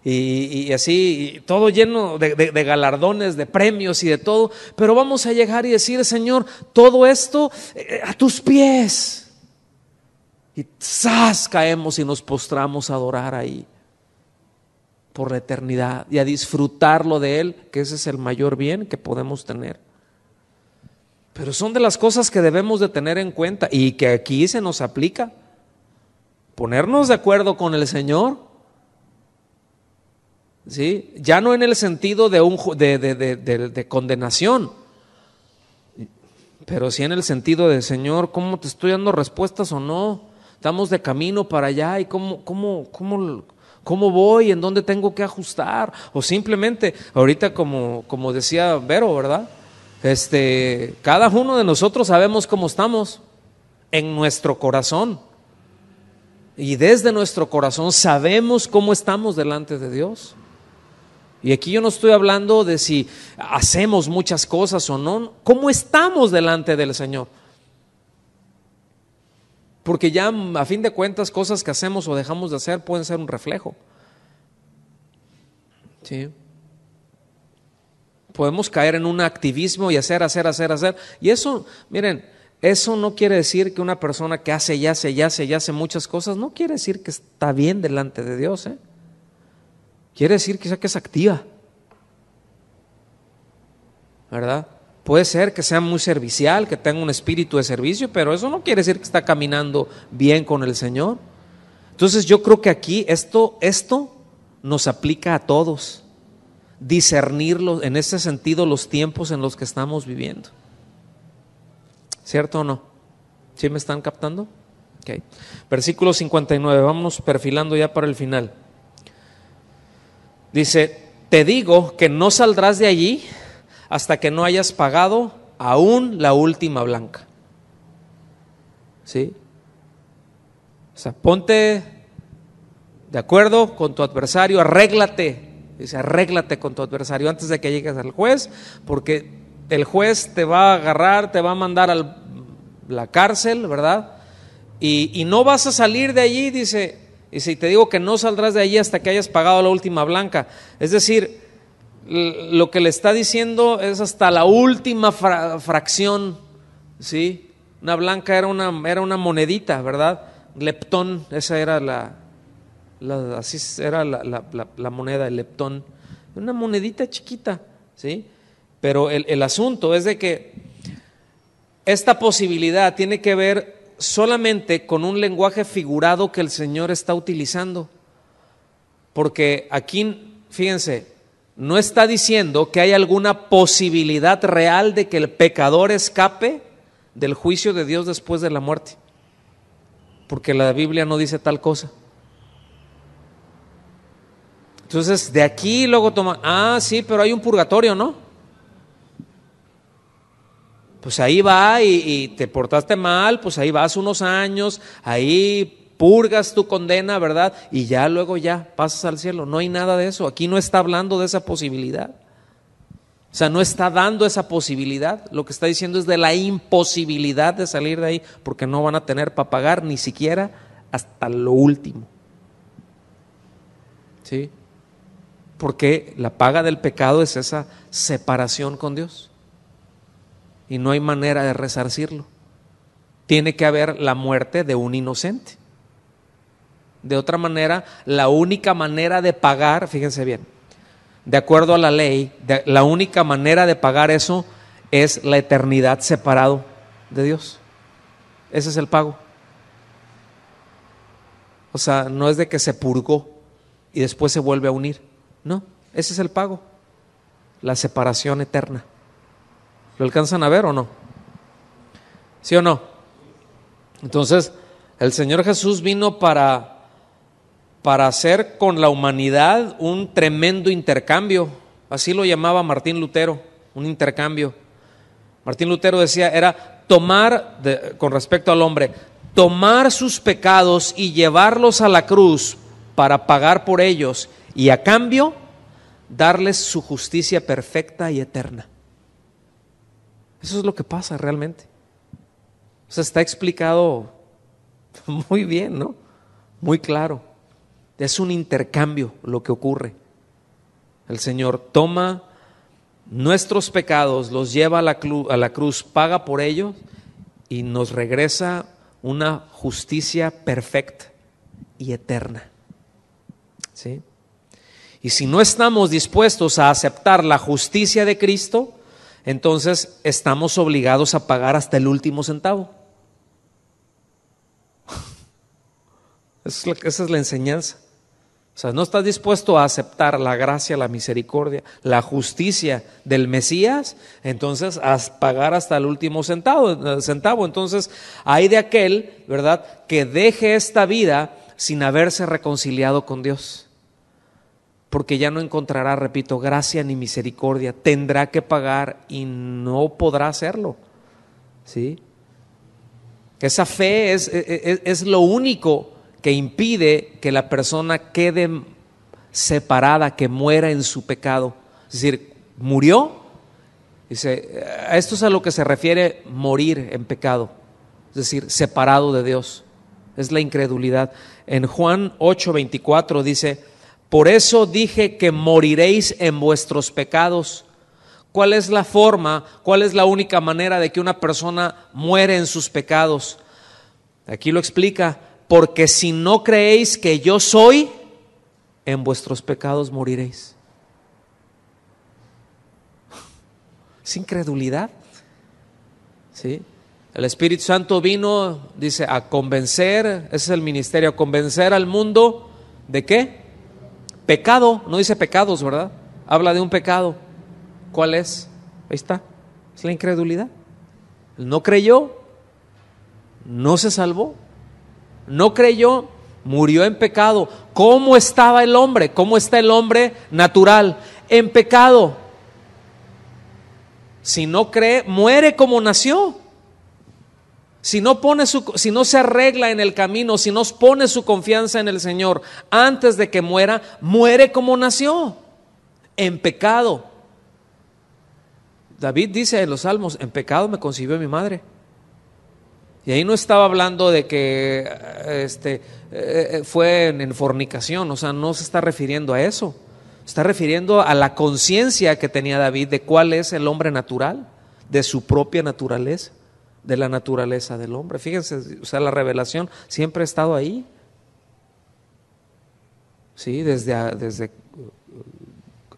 Y, así, todo lleno de, de, galardones, de premios y de todo. Pero vamos a llegar y decir, Señor, todo esto eh, a tus pies. Y ¡zas! caemos y nos postramos a adorar ahí por la eternidad y a disfrutarlo de Él, que ese es el mayor bien que podemos tener. Pero son de las cosas que debemos de tener en cuenta y que aquí se nos aplica. Ponernos de acuerdo con el Señor. ¿Sí? Ya no en el sentido de, un, de, de condenación, pero sí en el sentido de, Señor, ¿cómo te estoy dando respuestas o no? Estamos de camino para allá y cómo, cómo, cómo, ¿Cómo voy? ¿En dónde tengo que ajustar? O simplemente, ahorita como, como decía Vero, ¿verdad? Este, cada uno de nosotros sabemos cómo estamos en nuestro corazón. Y desde nuestro corazón sabemos cómo estamos delante de Dios. Y aquí yo no estoy hablando de si hacemos muchas cosas o no, cómo estamos delante del Señor. Porque ya a fin de cuentas cosas que hacemos o dejamos de hacer pueden ser un reflejo. ¿Sí? Podemos caer en un activismo y hacer, hacer, hacer, hacer. Y eso, miren, eso no quiere decir que una persona que hace y hace y hace y hace muchas cosas, no quiere decir que está bien delante de Dios. ¿eh? Quiere decir quizá que es activa. ¿Verdad? Puede ser que sea muy servicial, que tenga un espíritu de servicio, pero eso no quiere decir que está caminando bien con el Señor. Entonces yo creo que aquí esto, esto nos aplica a todos. Discernirlo en ese sentido los tiempos en los que estamos viviendo. ¿Cierto o no? ¿Sí me están captando? Okay. Versículo 59, vamos perfilando ya para el final. Dice, te digo que no saldrás de allí hasta que no hayas pagado aún la última blanca. ¿Sí? O sea, ponte de acuerdo con tu adversario, arréglate. Dice, arréglate con tu adversario antes de que llegues al juez, porque el juez te va a agarrar, te va a mandar a la cárcel, ¿verdad? Y, y, no vas a salir de allí, dice, y si te digo que no saldrás de allí hasta que hayas pagado la última blanca. Es decir, lo que le está diciendo es hasta la última fracción, ¿sí? Una blanca era una, era una monedita, ¿verdad? Leptón, esa era la, así era la, la, moneda, el leptón. Una monedita chiquita, ¿sí? Pero el, el asunto es de que esta posibilidad tiene que ver solamente con un lenguaje figurado que el Señor está utilizando. Porque aquí, fíjense, no está diciendo que hay alguna posibilidad real de que el pecador escape del juicio de Dios después de la muerte. Porque la Biblia no dice tal cosa. Entonces, de aquí luego toma, ah, sí, pero hay un purgatorio, ¿no? pues ahí va y, te portaste mal, pues ahí vas unos años, ahí purgas tu condena, ¿verdad? Y ya luego ya pasas al cielo. No hay nada de eso. Aquí no está hablando de esa posibilidad. O sea, no está dando esa posibilidad. Lo que está diciendo es de la imposibilidad de salir de ahí, porque no van a tener para pagar ni siquiera hasta lo último. ¿Sí? Porque la paga del pecado es esa separación con Dios y no hay manera de resarcirlo. Tiene que haber la muerte de un inocente. De otra manera, la única manera de pagar, fíjense bien, de acuerdo a la ley, la única manera de pagar eso es la eternidad separado de Dios. Ese es el pago. O sea, no es de que se purgó y después se vuelve a unir. No, ese es el pago. La separación eterna. ¿Lo alcanzan a ver o no? ¿Sí o no? Entonces, el Señor Jesús vino para, para hacer con la humanidad un tremendo intercambio. Así lo llamaba Martín Lutero, un intercambio. Martín Lutero decía, era tomar, con respecto al hombre, tomar sus pecados y llevarlos a la cruz para pagar por ellos y a cambio darles su justicia perfecta y eterna. Eso es lo que pasa realmente. O sea, está explicado muy bien, ¿no? Muy claro. Es un intercambio lo que ocurre. El Señor toma nuestros pecados, los lleva a la, a la cruz, paga por ellos y nos regresa una justicia perfecta y eterna. ¿Sí? Y si no estamos dispuestos a aceptar la justicia de Cristo, entonces estamos obligados a pagar hasta el último centavo. Esa es la enseñanza. O sea, no estás dispuesto a aceptar la gracia, la misericordia, la justicia del Mesías, entonces a pagar hasta el último centavo, centavo. Entonces, hay de aquel, ¿verdad?, que deje esta vida sin haberse reconciliado con Dios porque ya no encontrará, repito, gracia ni misericordia, tendrá que pagar y no podrá hacerlo. ¿Sí? Esa fe es, es, es, lo único que impide que la persona quede separada, que muera en su pecado. Es decir, murió. Dice, esto es a lo que se refiere morir en pecado, es decir, separado de Dios. Es la incredulidad. En Juan 8:24 dice, por eso dije que moriréis en vuestros pecados. ¿Cuál es la forma, cuál es la única manera de que una persona muere en sus pecados? Aquí lo explica, porque si no creéis que yo soy, en vuestros pecados moriréis. Es incredulidad. ¿Sí? El Espíritu Santo vino, dice, a convencer, ese es el ministerio, a convencer al mundo de qué? Pecado, no dice pecados, ¿verdad? Habla de un pecado. ¿Cuál es? Ahí está. Es la incredulidad. no creyó, no se salvó. No creyó murió en pecado. ¿Cómo estaba el hombre? ¿Cómo está el hombre natural? En pecado. Si no cree, muere como nació. Si no, pone su, si no se arregla en el camino, si no pone su confianza en el Señor antes de que muera, muere como nació, en pecado. David dice en los salmos, en pecado me concibió mi madre. Y ahí no estaba hablando de que este, eh, eh, fue en fornicación, o sea, no se está refiriendo a eso. Está refiriendo a la conciencia que tenía David de cuál es el hombre natural, de su propia naturaleza de la naturaleza del hombre. Fíjense, o sea, la revelación siempre ha estado ahí. Sí, desde, desde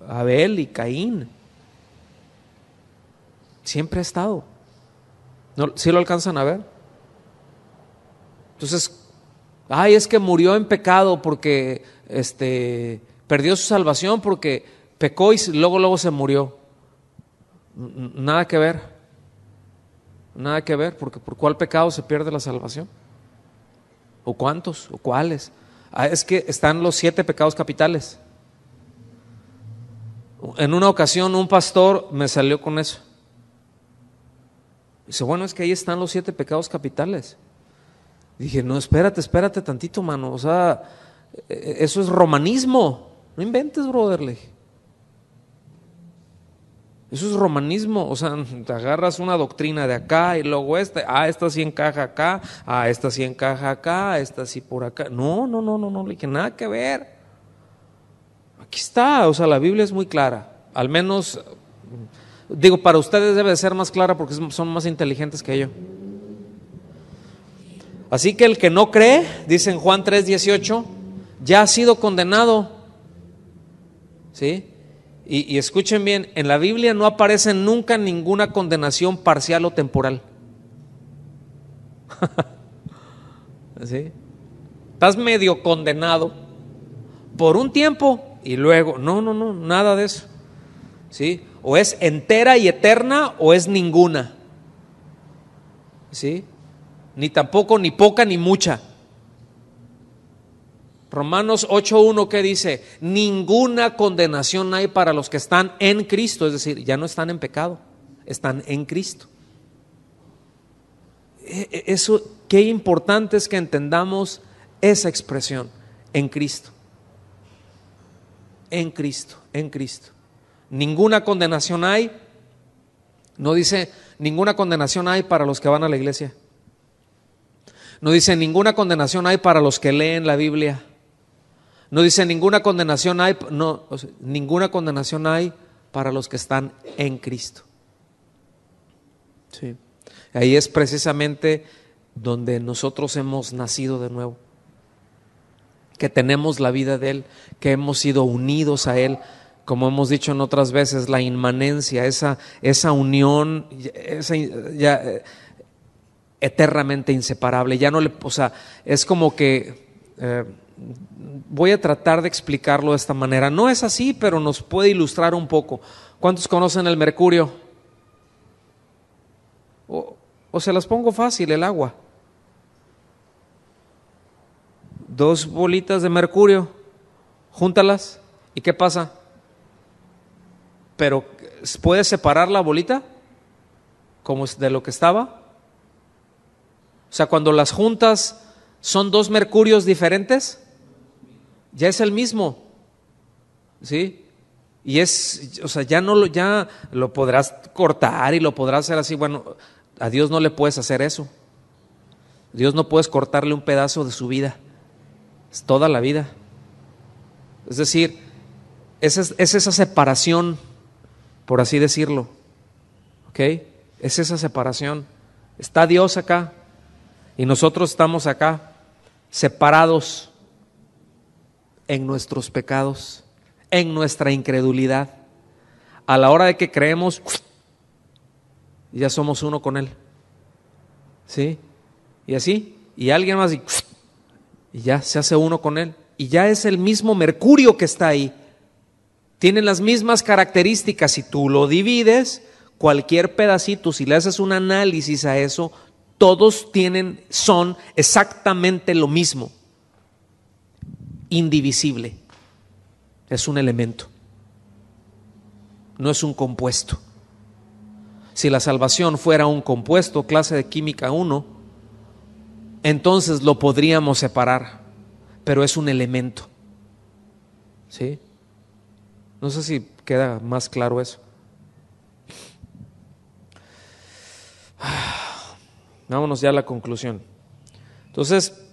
Abel y Caín. Siempre ha estado. ¿No, ¿Sí lo alcanzan a ver? Entonces, ay, es que murió en pecado porque este, perdió su salvación porque pecó y luego, luego se murió. Nada que ver. Nada que ver, porque por cuál pecado se pierde la salvación. ¿O cuántos? ¿O cuáles? Ah, es que están los siete pecados capitales. En una ocasión un pastor me salió con eso. Dice, bueno, es que ahí están los siete pecados capitales. Dije, no, espérate, espérate tantito, mano. O sea, e, e, eso es romanismo. No inventes, brother. Eso es romanismo, o sea, te agarras una doctrina de acá y luego esta, ah, esta sí encaja acá, ah, esta sí encaja acá, esta sí por acá. No, no, no, no, no, le dije nada que ver. Aquí está, o sea, la Biblia es muy clara, al menos, digo, para ustedes debe de ser más clara porque son más inteligentes que yo. Así que el que no cree, dice en Juan 3:18, ya ha sido condenado. ¿Sí? Y, escuchen bien, en la Biblia no aparece nunca ninguna condenación parcial o temporal. ¿Sí? Estás medio condenado por un tiempo y luego, no, no, no, nada de eso. ¿Sí? O es entera y eterna o es ninguna. ¿Sí? Ni tampoco, ni poca, ni mucha. Romanos 8.1 que dice, ninguna condenación hay para los que están en Cristo, es decir, ya no están en pecado, están en Cristo. E, e, eso, qué importante es que entendamos esa expresión, en Cristo. En Cristo, en Cristo. Ninguna condenación hay, no dice, ninguna condenación hay para los que van a la iglesia. No dice, ninguna condenación hay para los que leen la Biblia. No dice ninguna condenación hay, no, ninguna condenación hay para los que están en Cristo. Sí. Ahí es precisamente donde nosotros hemos nacido de nuevo, que tenemos la vida de Él, que hemos sido unidos a Él, como hemos dicho en otras veces, la inmanencia, esa, esa unión, esa, ya, eternamente inseparable. Ya no le, o sea, es como que eh, voy a tratar de explicarlo de esta manera. No es así, pero nos puede ilustrar un poco. ¿Cuántos conocen el mercurio? O, se las pongo fácil, el agua. Dos bolitas de mercurio, júntalas y ¿qué pasa? Pero ¿puedes separar la bolita como de lo que estaba? O sea, cuando las juntas son dos mercurios diferentes ya es el mismo. ¿Sí? Y es, o sea, ya no lo, ya lo podrás cortar y lo podrás hacer así. Bueno, a Dios no le puedes hacer eso. Dios no puedes cortarle un pedazo de su vida. Es toda la vida. Es decir, es, es esa separación, por así decirlo. ¿Ok? Es esa separación. Está Dios acá y nosotros estamos acá, separados en nuestros pecados, en nuestra incredulidad. A la hora de que creemos, ya somos uno con Él. ¿Sí? Y así, y alguien más, y, ya se hace uno con Él. Y ya es el mismo mercurio que está ahí. Tienen las mismas características. Si tú lo divides, cualquier pedacito, si le haces un análisis a eso, todos tienen, son exactamente lo mismo. indivisible. Es un elemento. No es un compuesto. Si la salvación fuera un compuesto, clase de química 1, entonces lo podríamos separar, pero es un elemento. ¿Sí? No sé si queda más claro eso. Vámonos ya a la conclusión. Entonces,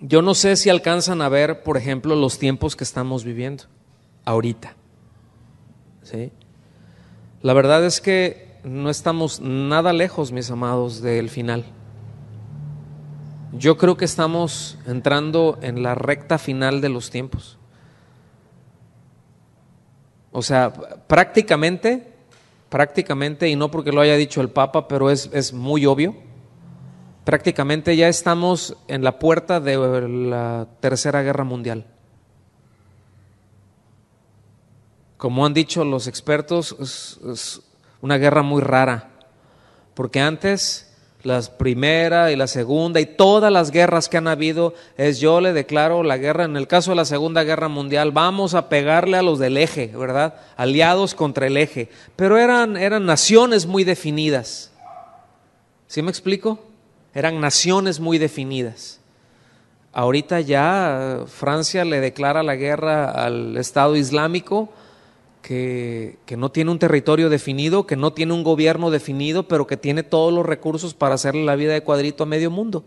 yo no sé si alcanzan a ver, por ejemplo, los tiempos que estamos viviendo ahorita. ¿Sí? La verdad es que no estamos nada lejos, mis amados, del final. Yo creo que estamos entrando en la recta final de los tiempos. O sea, prácticamente, prácticamente, y no porque lo haya dicho el Papa, pero es, es muy obvio, prácticamente ya estamos en la puerta de la Tercera Guerra Mundial. Como han dicho los expertos, es, una guerra muy rara, porque antes la primera y la segunda y todas las guerras que han habido es yo le declaro la guerra, en el caso de la Segunda Guerra Mundial, vamos a pegarle a los del eje, ¿verdad? Aliados contra el eje, pero eran, eran naciones muy definidas. ¿Sí me explico? Eran naciones muy definidas. Ahorita ya Francia le declara la guerra al Estado Islámico, que, que, no tiene un territorio definido, que no tiene un gobierno definido, pero que tiene todos los recursos para hacerle la vida de cuadrito a medio mundo.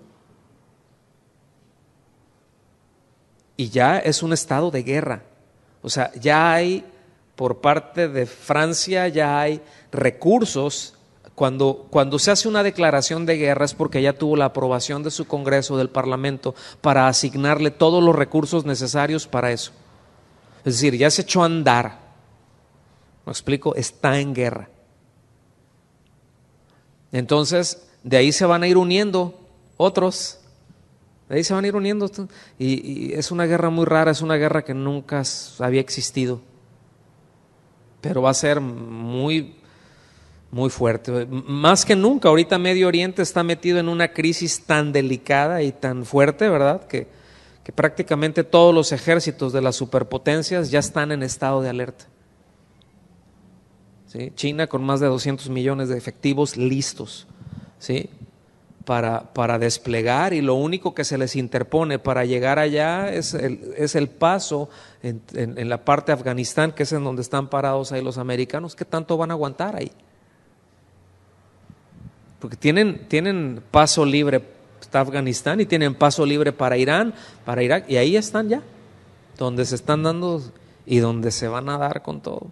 Y ya es un estado de guerra. O sea, ya hay por parte de Francia, ya hay recursos cuando, se hace una declaración de guerra es porque ya tuvo la aprobación de su Congreso, del Parlamento, para asignarle todos los recursos necesarios para eso. Es decir, ya se echó a andar. ¿Me explico? Está en guerra. Entonces, de ahí se van a ir uniendo otros. De ahí se van a ir uniendo. Y es una guerra muy rara, es una guerra que nunca había existido. Pero va a ser muy muy fuerte. Más que nunca, ahorita Medio Oriente está metido en una crisis tan delicada y tan fuerte, ¿verdad? Que, que prácticamente todos los ejércitos de las superpotencias ya están en estado de alerta. China con más de 200 millones de efectivos listos, ¿sí? Para, para, desplegar y lo único que se les interpone para llegar allá es el, es el paso en, en, la parte de Afganistán, que es en donde están parados ahí los americanos. ¿Qué tanto van a aguantar ahí? Porque tienen, tienen paso libre para Afganistán y tienen paso libre para Irán, para Irak, y ahí están ya, donde se están dando y donde se van a dar con todo.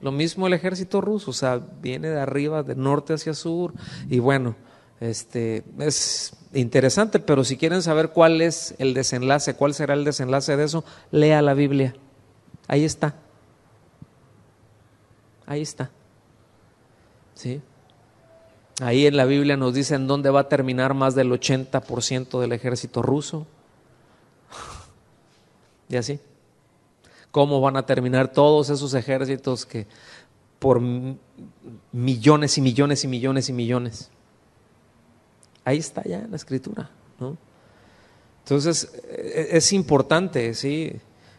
Lo mismo el ejército ruso, o sea, viene de arriba, de norte hacia sur, y bueno, este es interesante, pero si quieren saber cuál es el desenlace, cuál será el desenlace de eso, lea la Biblia. Ahí está. Ahí está. ¿Sí? Ahí en la Biblia nos dicen dónde va a terminar más del 80% del ejército ruso. y así. ¿Cómo van a terminar todos esos ejércitos que por millones y millones y millones y millones? Ahí está ya en la escritura. ¿no? Entonces, e-, es importante, ¿sí?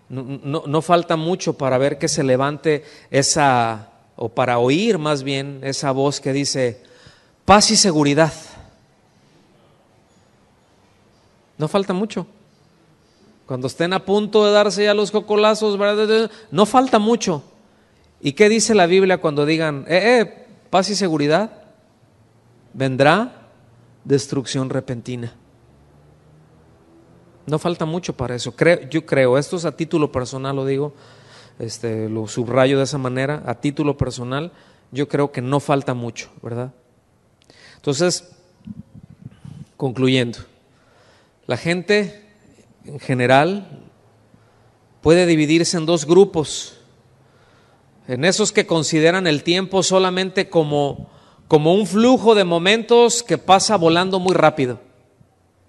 No, no, falta mucho para ver que se levante esa, o para oír más bien esa voz que dice, Paz y seguridad. No falta mucho. Cuando estén a punto de darse ya los cocolazos, no falta mucho. ¿Y qué dice la Biblia cuando digan, eh, eh, paz y seguridad? Vendrá destrucción repentina. No falta mucho para eso. yo creo, esto es a título personal, lo digo, este, lo subrayo de esa manera, a título personal, yo creo que no falta mucho, ¿verdad? Entonces, concluyendo, la gente en general puede dividirse en dos grupos. En esos que consideran el tiempo solamente como, como un flujo de momentos que pasa volando muy rápido.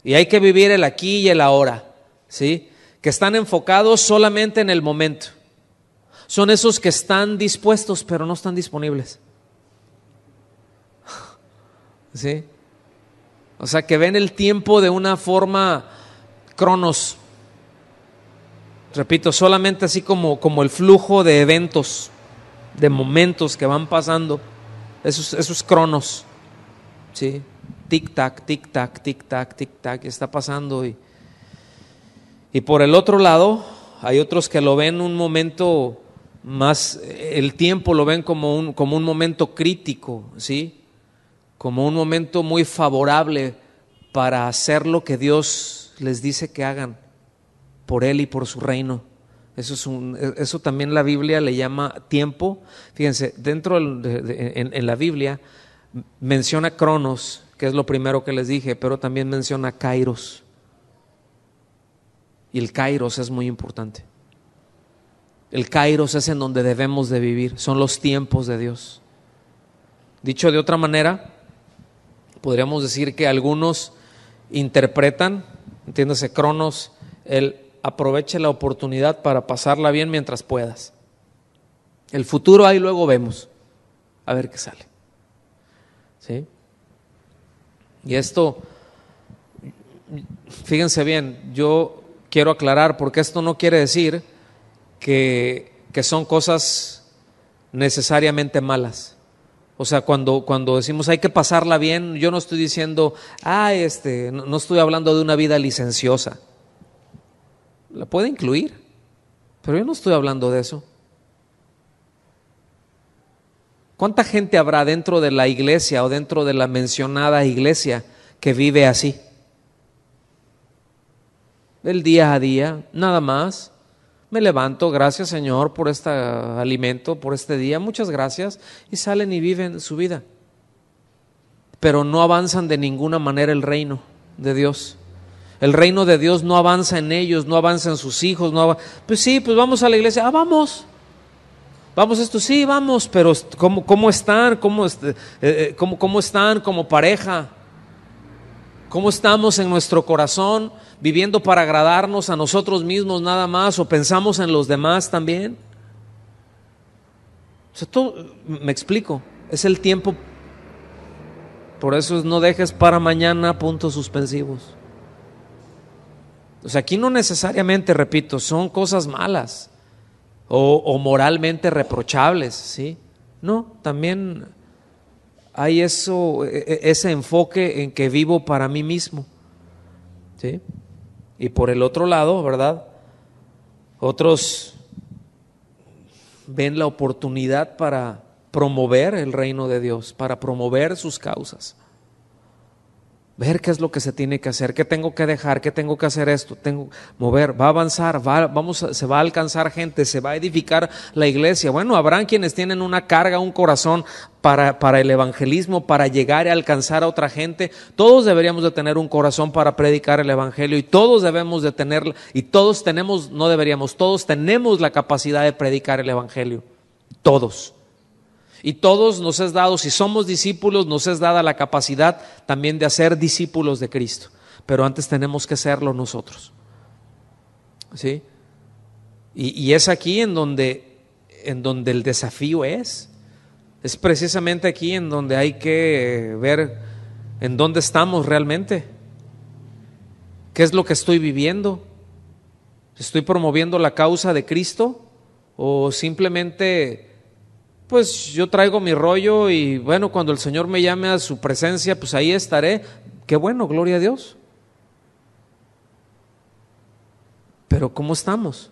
Y hay que vivir el aquí y el ahora, ¿sí? Que están enfocados solamente en el momento. Son esos que están dispuestos pero no están disponibles. ¿Sí? O sea, que ven el tiempo de una forma cronos, Repito, solamente así como, como el flujo de eventos, de momentos que van pasando, esos, cronos, ¿sí? Tic-tac, tic-tac, tic-tac, tic-tac, está pasando. Y, y por el otro lado, hay otros que lo ven un momento más, el tiempo lo ven como un, como un momento crítico, ¿sí? Como un momento muy favorable para hacer lo que Dios les dice que hagan por Él y por su reino. Eso, es un, eso también la Biblia le llama tiempo. Fíjense, dentro de, en, en, la Biblia menciona Cronos, que es lo primero que les dije, pero también menciona Kairos. Y el Kairos es muy importante. El Kairos es en donde debemos de vivir, son los tiempos de Dios. Dicho de otra manera, podríamos decir que algunos interpretan, entiéndase, Cronos, el aproveche la oportunidad para pasarla bien mientras puedas. El futuro ahí luego vemos, a ver qué sale. ¿Sí? Y esto, fíjense bien, yo quiero aclarar, porque esto no quiere decir que, que son cosas necesariamente malas. O sea, cuando, cuando decimos hay que pasarla bien, yo no estoy diciendo, ah, este, no, no estoy hablando de una vida licenciosa. La puede incluir, pero yo no estoy hablando de eso. ¿Cuánta gente habrá dentro de la iglesia o dentro de la mencionada iglesia que vive así? El día a día, nada más me levanto, gracias Señor por este alimento, por este día, muchas gracias, y salen y viven su vida. Pero no avanzan de ninguna manera el reino de Dios. El reino de Dios no avanza en ellos, no avanza en sus hijos, no Pues sí, pues vamos a la iglesia, ah, vamos. Vamos esto, sí, vamos, pero ¿cómo, cómo están? ¿Cómo, eh, eh, cómo, ¿Cómo están como pareja? ¿Cómo estamos en nuestro corazón viviendo para agradarnos a nosotros mismos nada más o pensamos en los demás también? me explico, es el tiempo. Por eso no dejes para mañana puntos suspensivos. O sea, aquí no necesariamente, repito, son cosas malas o, o moralmente reprochables, ¿sí? No, también hay eso, e, e, ese enfoque en que vivo para mí mismo. ¿sí? Y por el otro lado, ¿verdad? Otros ven la oportunidad para promover el reino de Dios, para promover sus causas ver qué es lo que se tiene que hacer, qué tengo que dejar, qué tengo que hacer esto, tengo mover, va a avanzar, va, vamos, se va a alcanzar gente, se va a edificar la iglesia. Bueno, habrán quienes tienen una carga, un corazón para, para el evangelismo, para llegar y alcanzar a otra gente. Todos deberíamos de tener un corazón para predicar el evangelio y todos debemos de tener, y todos tenemos, no deberíamos, todos tenemos la capacidad de predicar el evangelio. Todos. Y todos nos es dado, si somos discípulos, nos es dada la capacidad también de hacer discípulos de Cristo. Pero antes tenemos que serlo nosotros. ¿Sí? Y, es aquí en donde, en donde el desafío es. Es precisamente aquí en donde hay que ver en dónde estamos realmente. ¿Qué es lo que estoy viviendo? ¿Estoy promoviendo la causa de Cristo? ¿O simplemente pues yo traigo mi rollo y bueno, cuando el Señor me llame a su presencia, pues ahí estaré. Qué bueno, gloria a Dios. Pero ¿cómo estamos?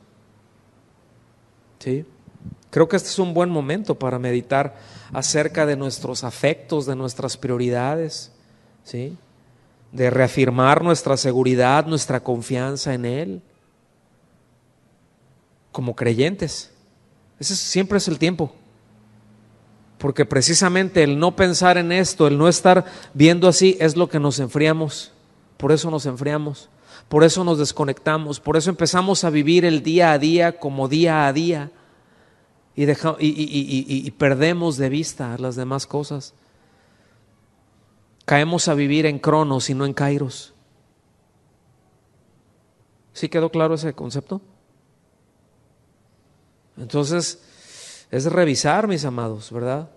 ¿Sí? Creo que este es un buen momento para meditar acerca de nuestros afectos, de nuestras prioridades, ¿sí? De reafirmar nuestra seguridad, nuestra confianza en Él, como creyentes. Ese siempre es el tiempo porque precisamente el no pensar en esto, el no estar viendo así, es lo que nos enfriamos. Por eso nos enfriamos, por eso nos desconectamos, por eso empezamos a vivir el día a día como día a día y, y, perdemos de vista las demás cosas. Caemos a vivir en Cronos y no en Kairos. ¿Sí quedó claro ese concepto? Entonces, es revisar, mis amados, ¿verdad?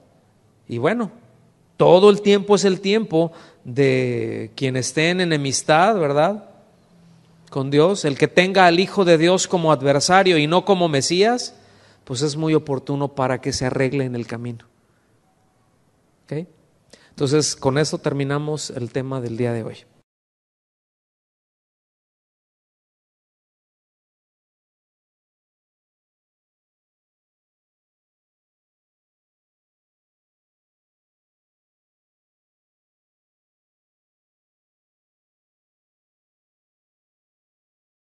Y bueno, todo el tiempo es el tiempo de quien esté en enemistad, ¿verdad? con Dios, el que tenga al Hijo de Dios como adversario y no como Mesías, pues es muy oportuno para que se arregle en el camino. ¿Ok? Entonces, con eso terminamos el tema del día de hoy.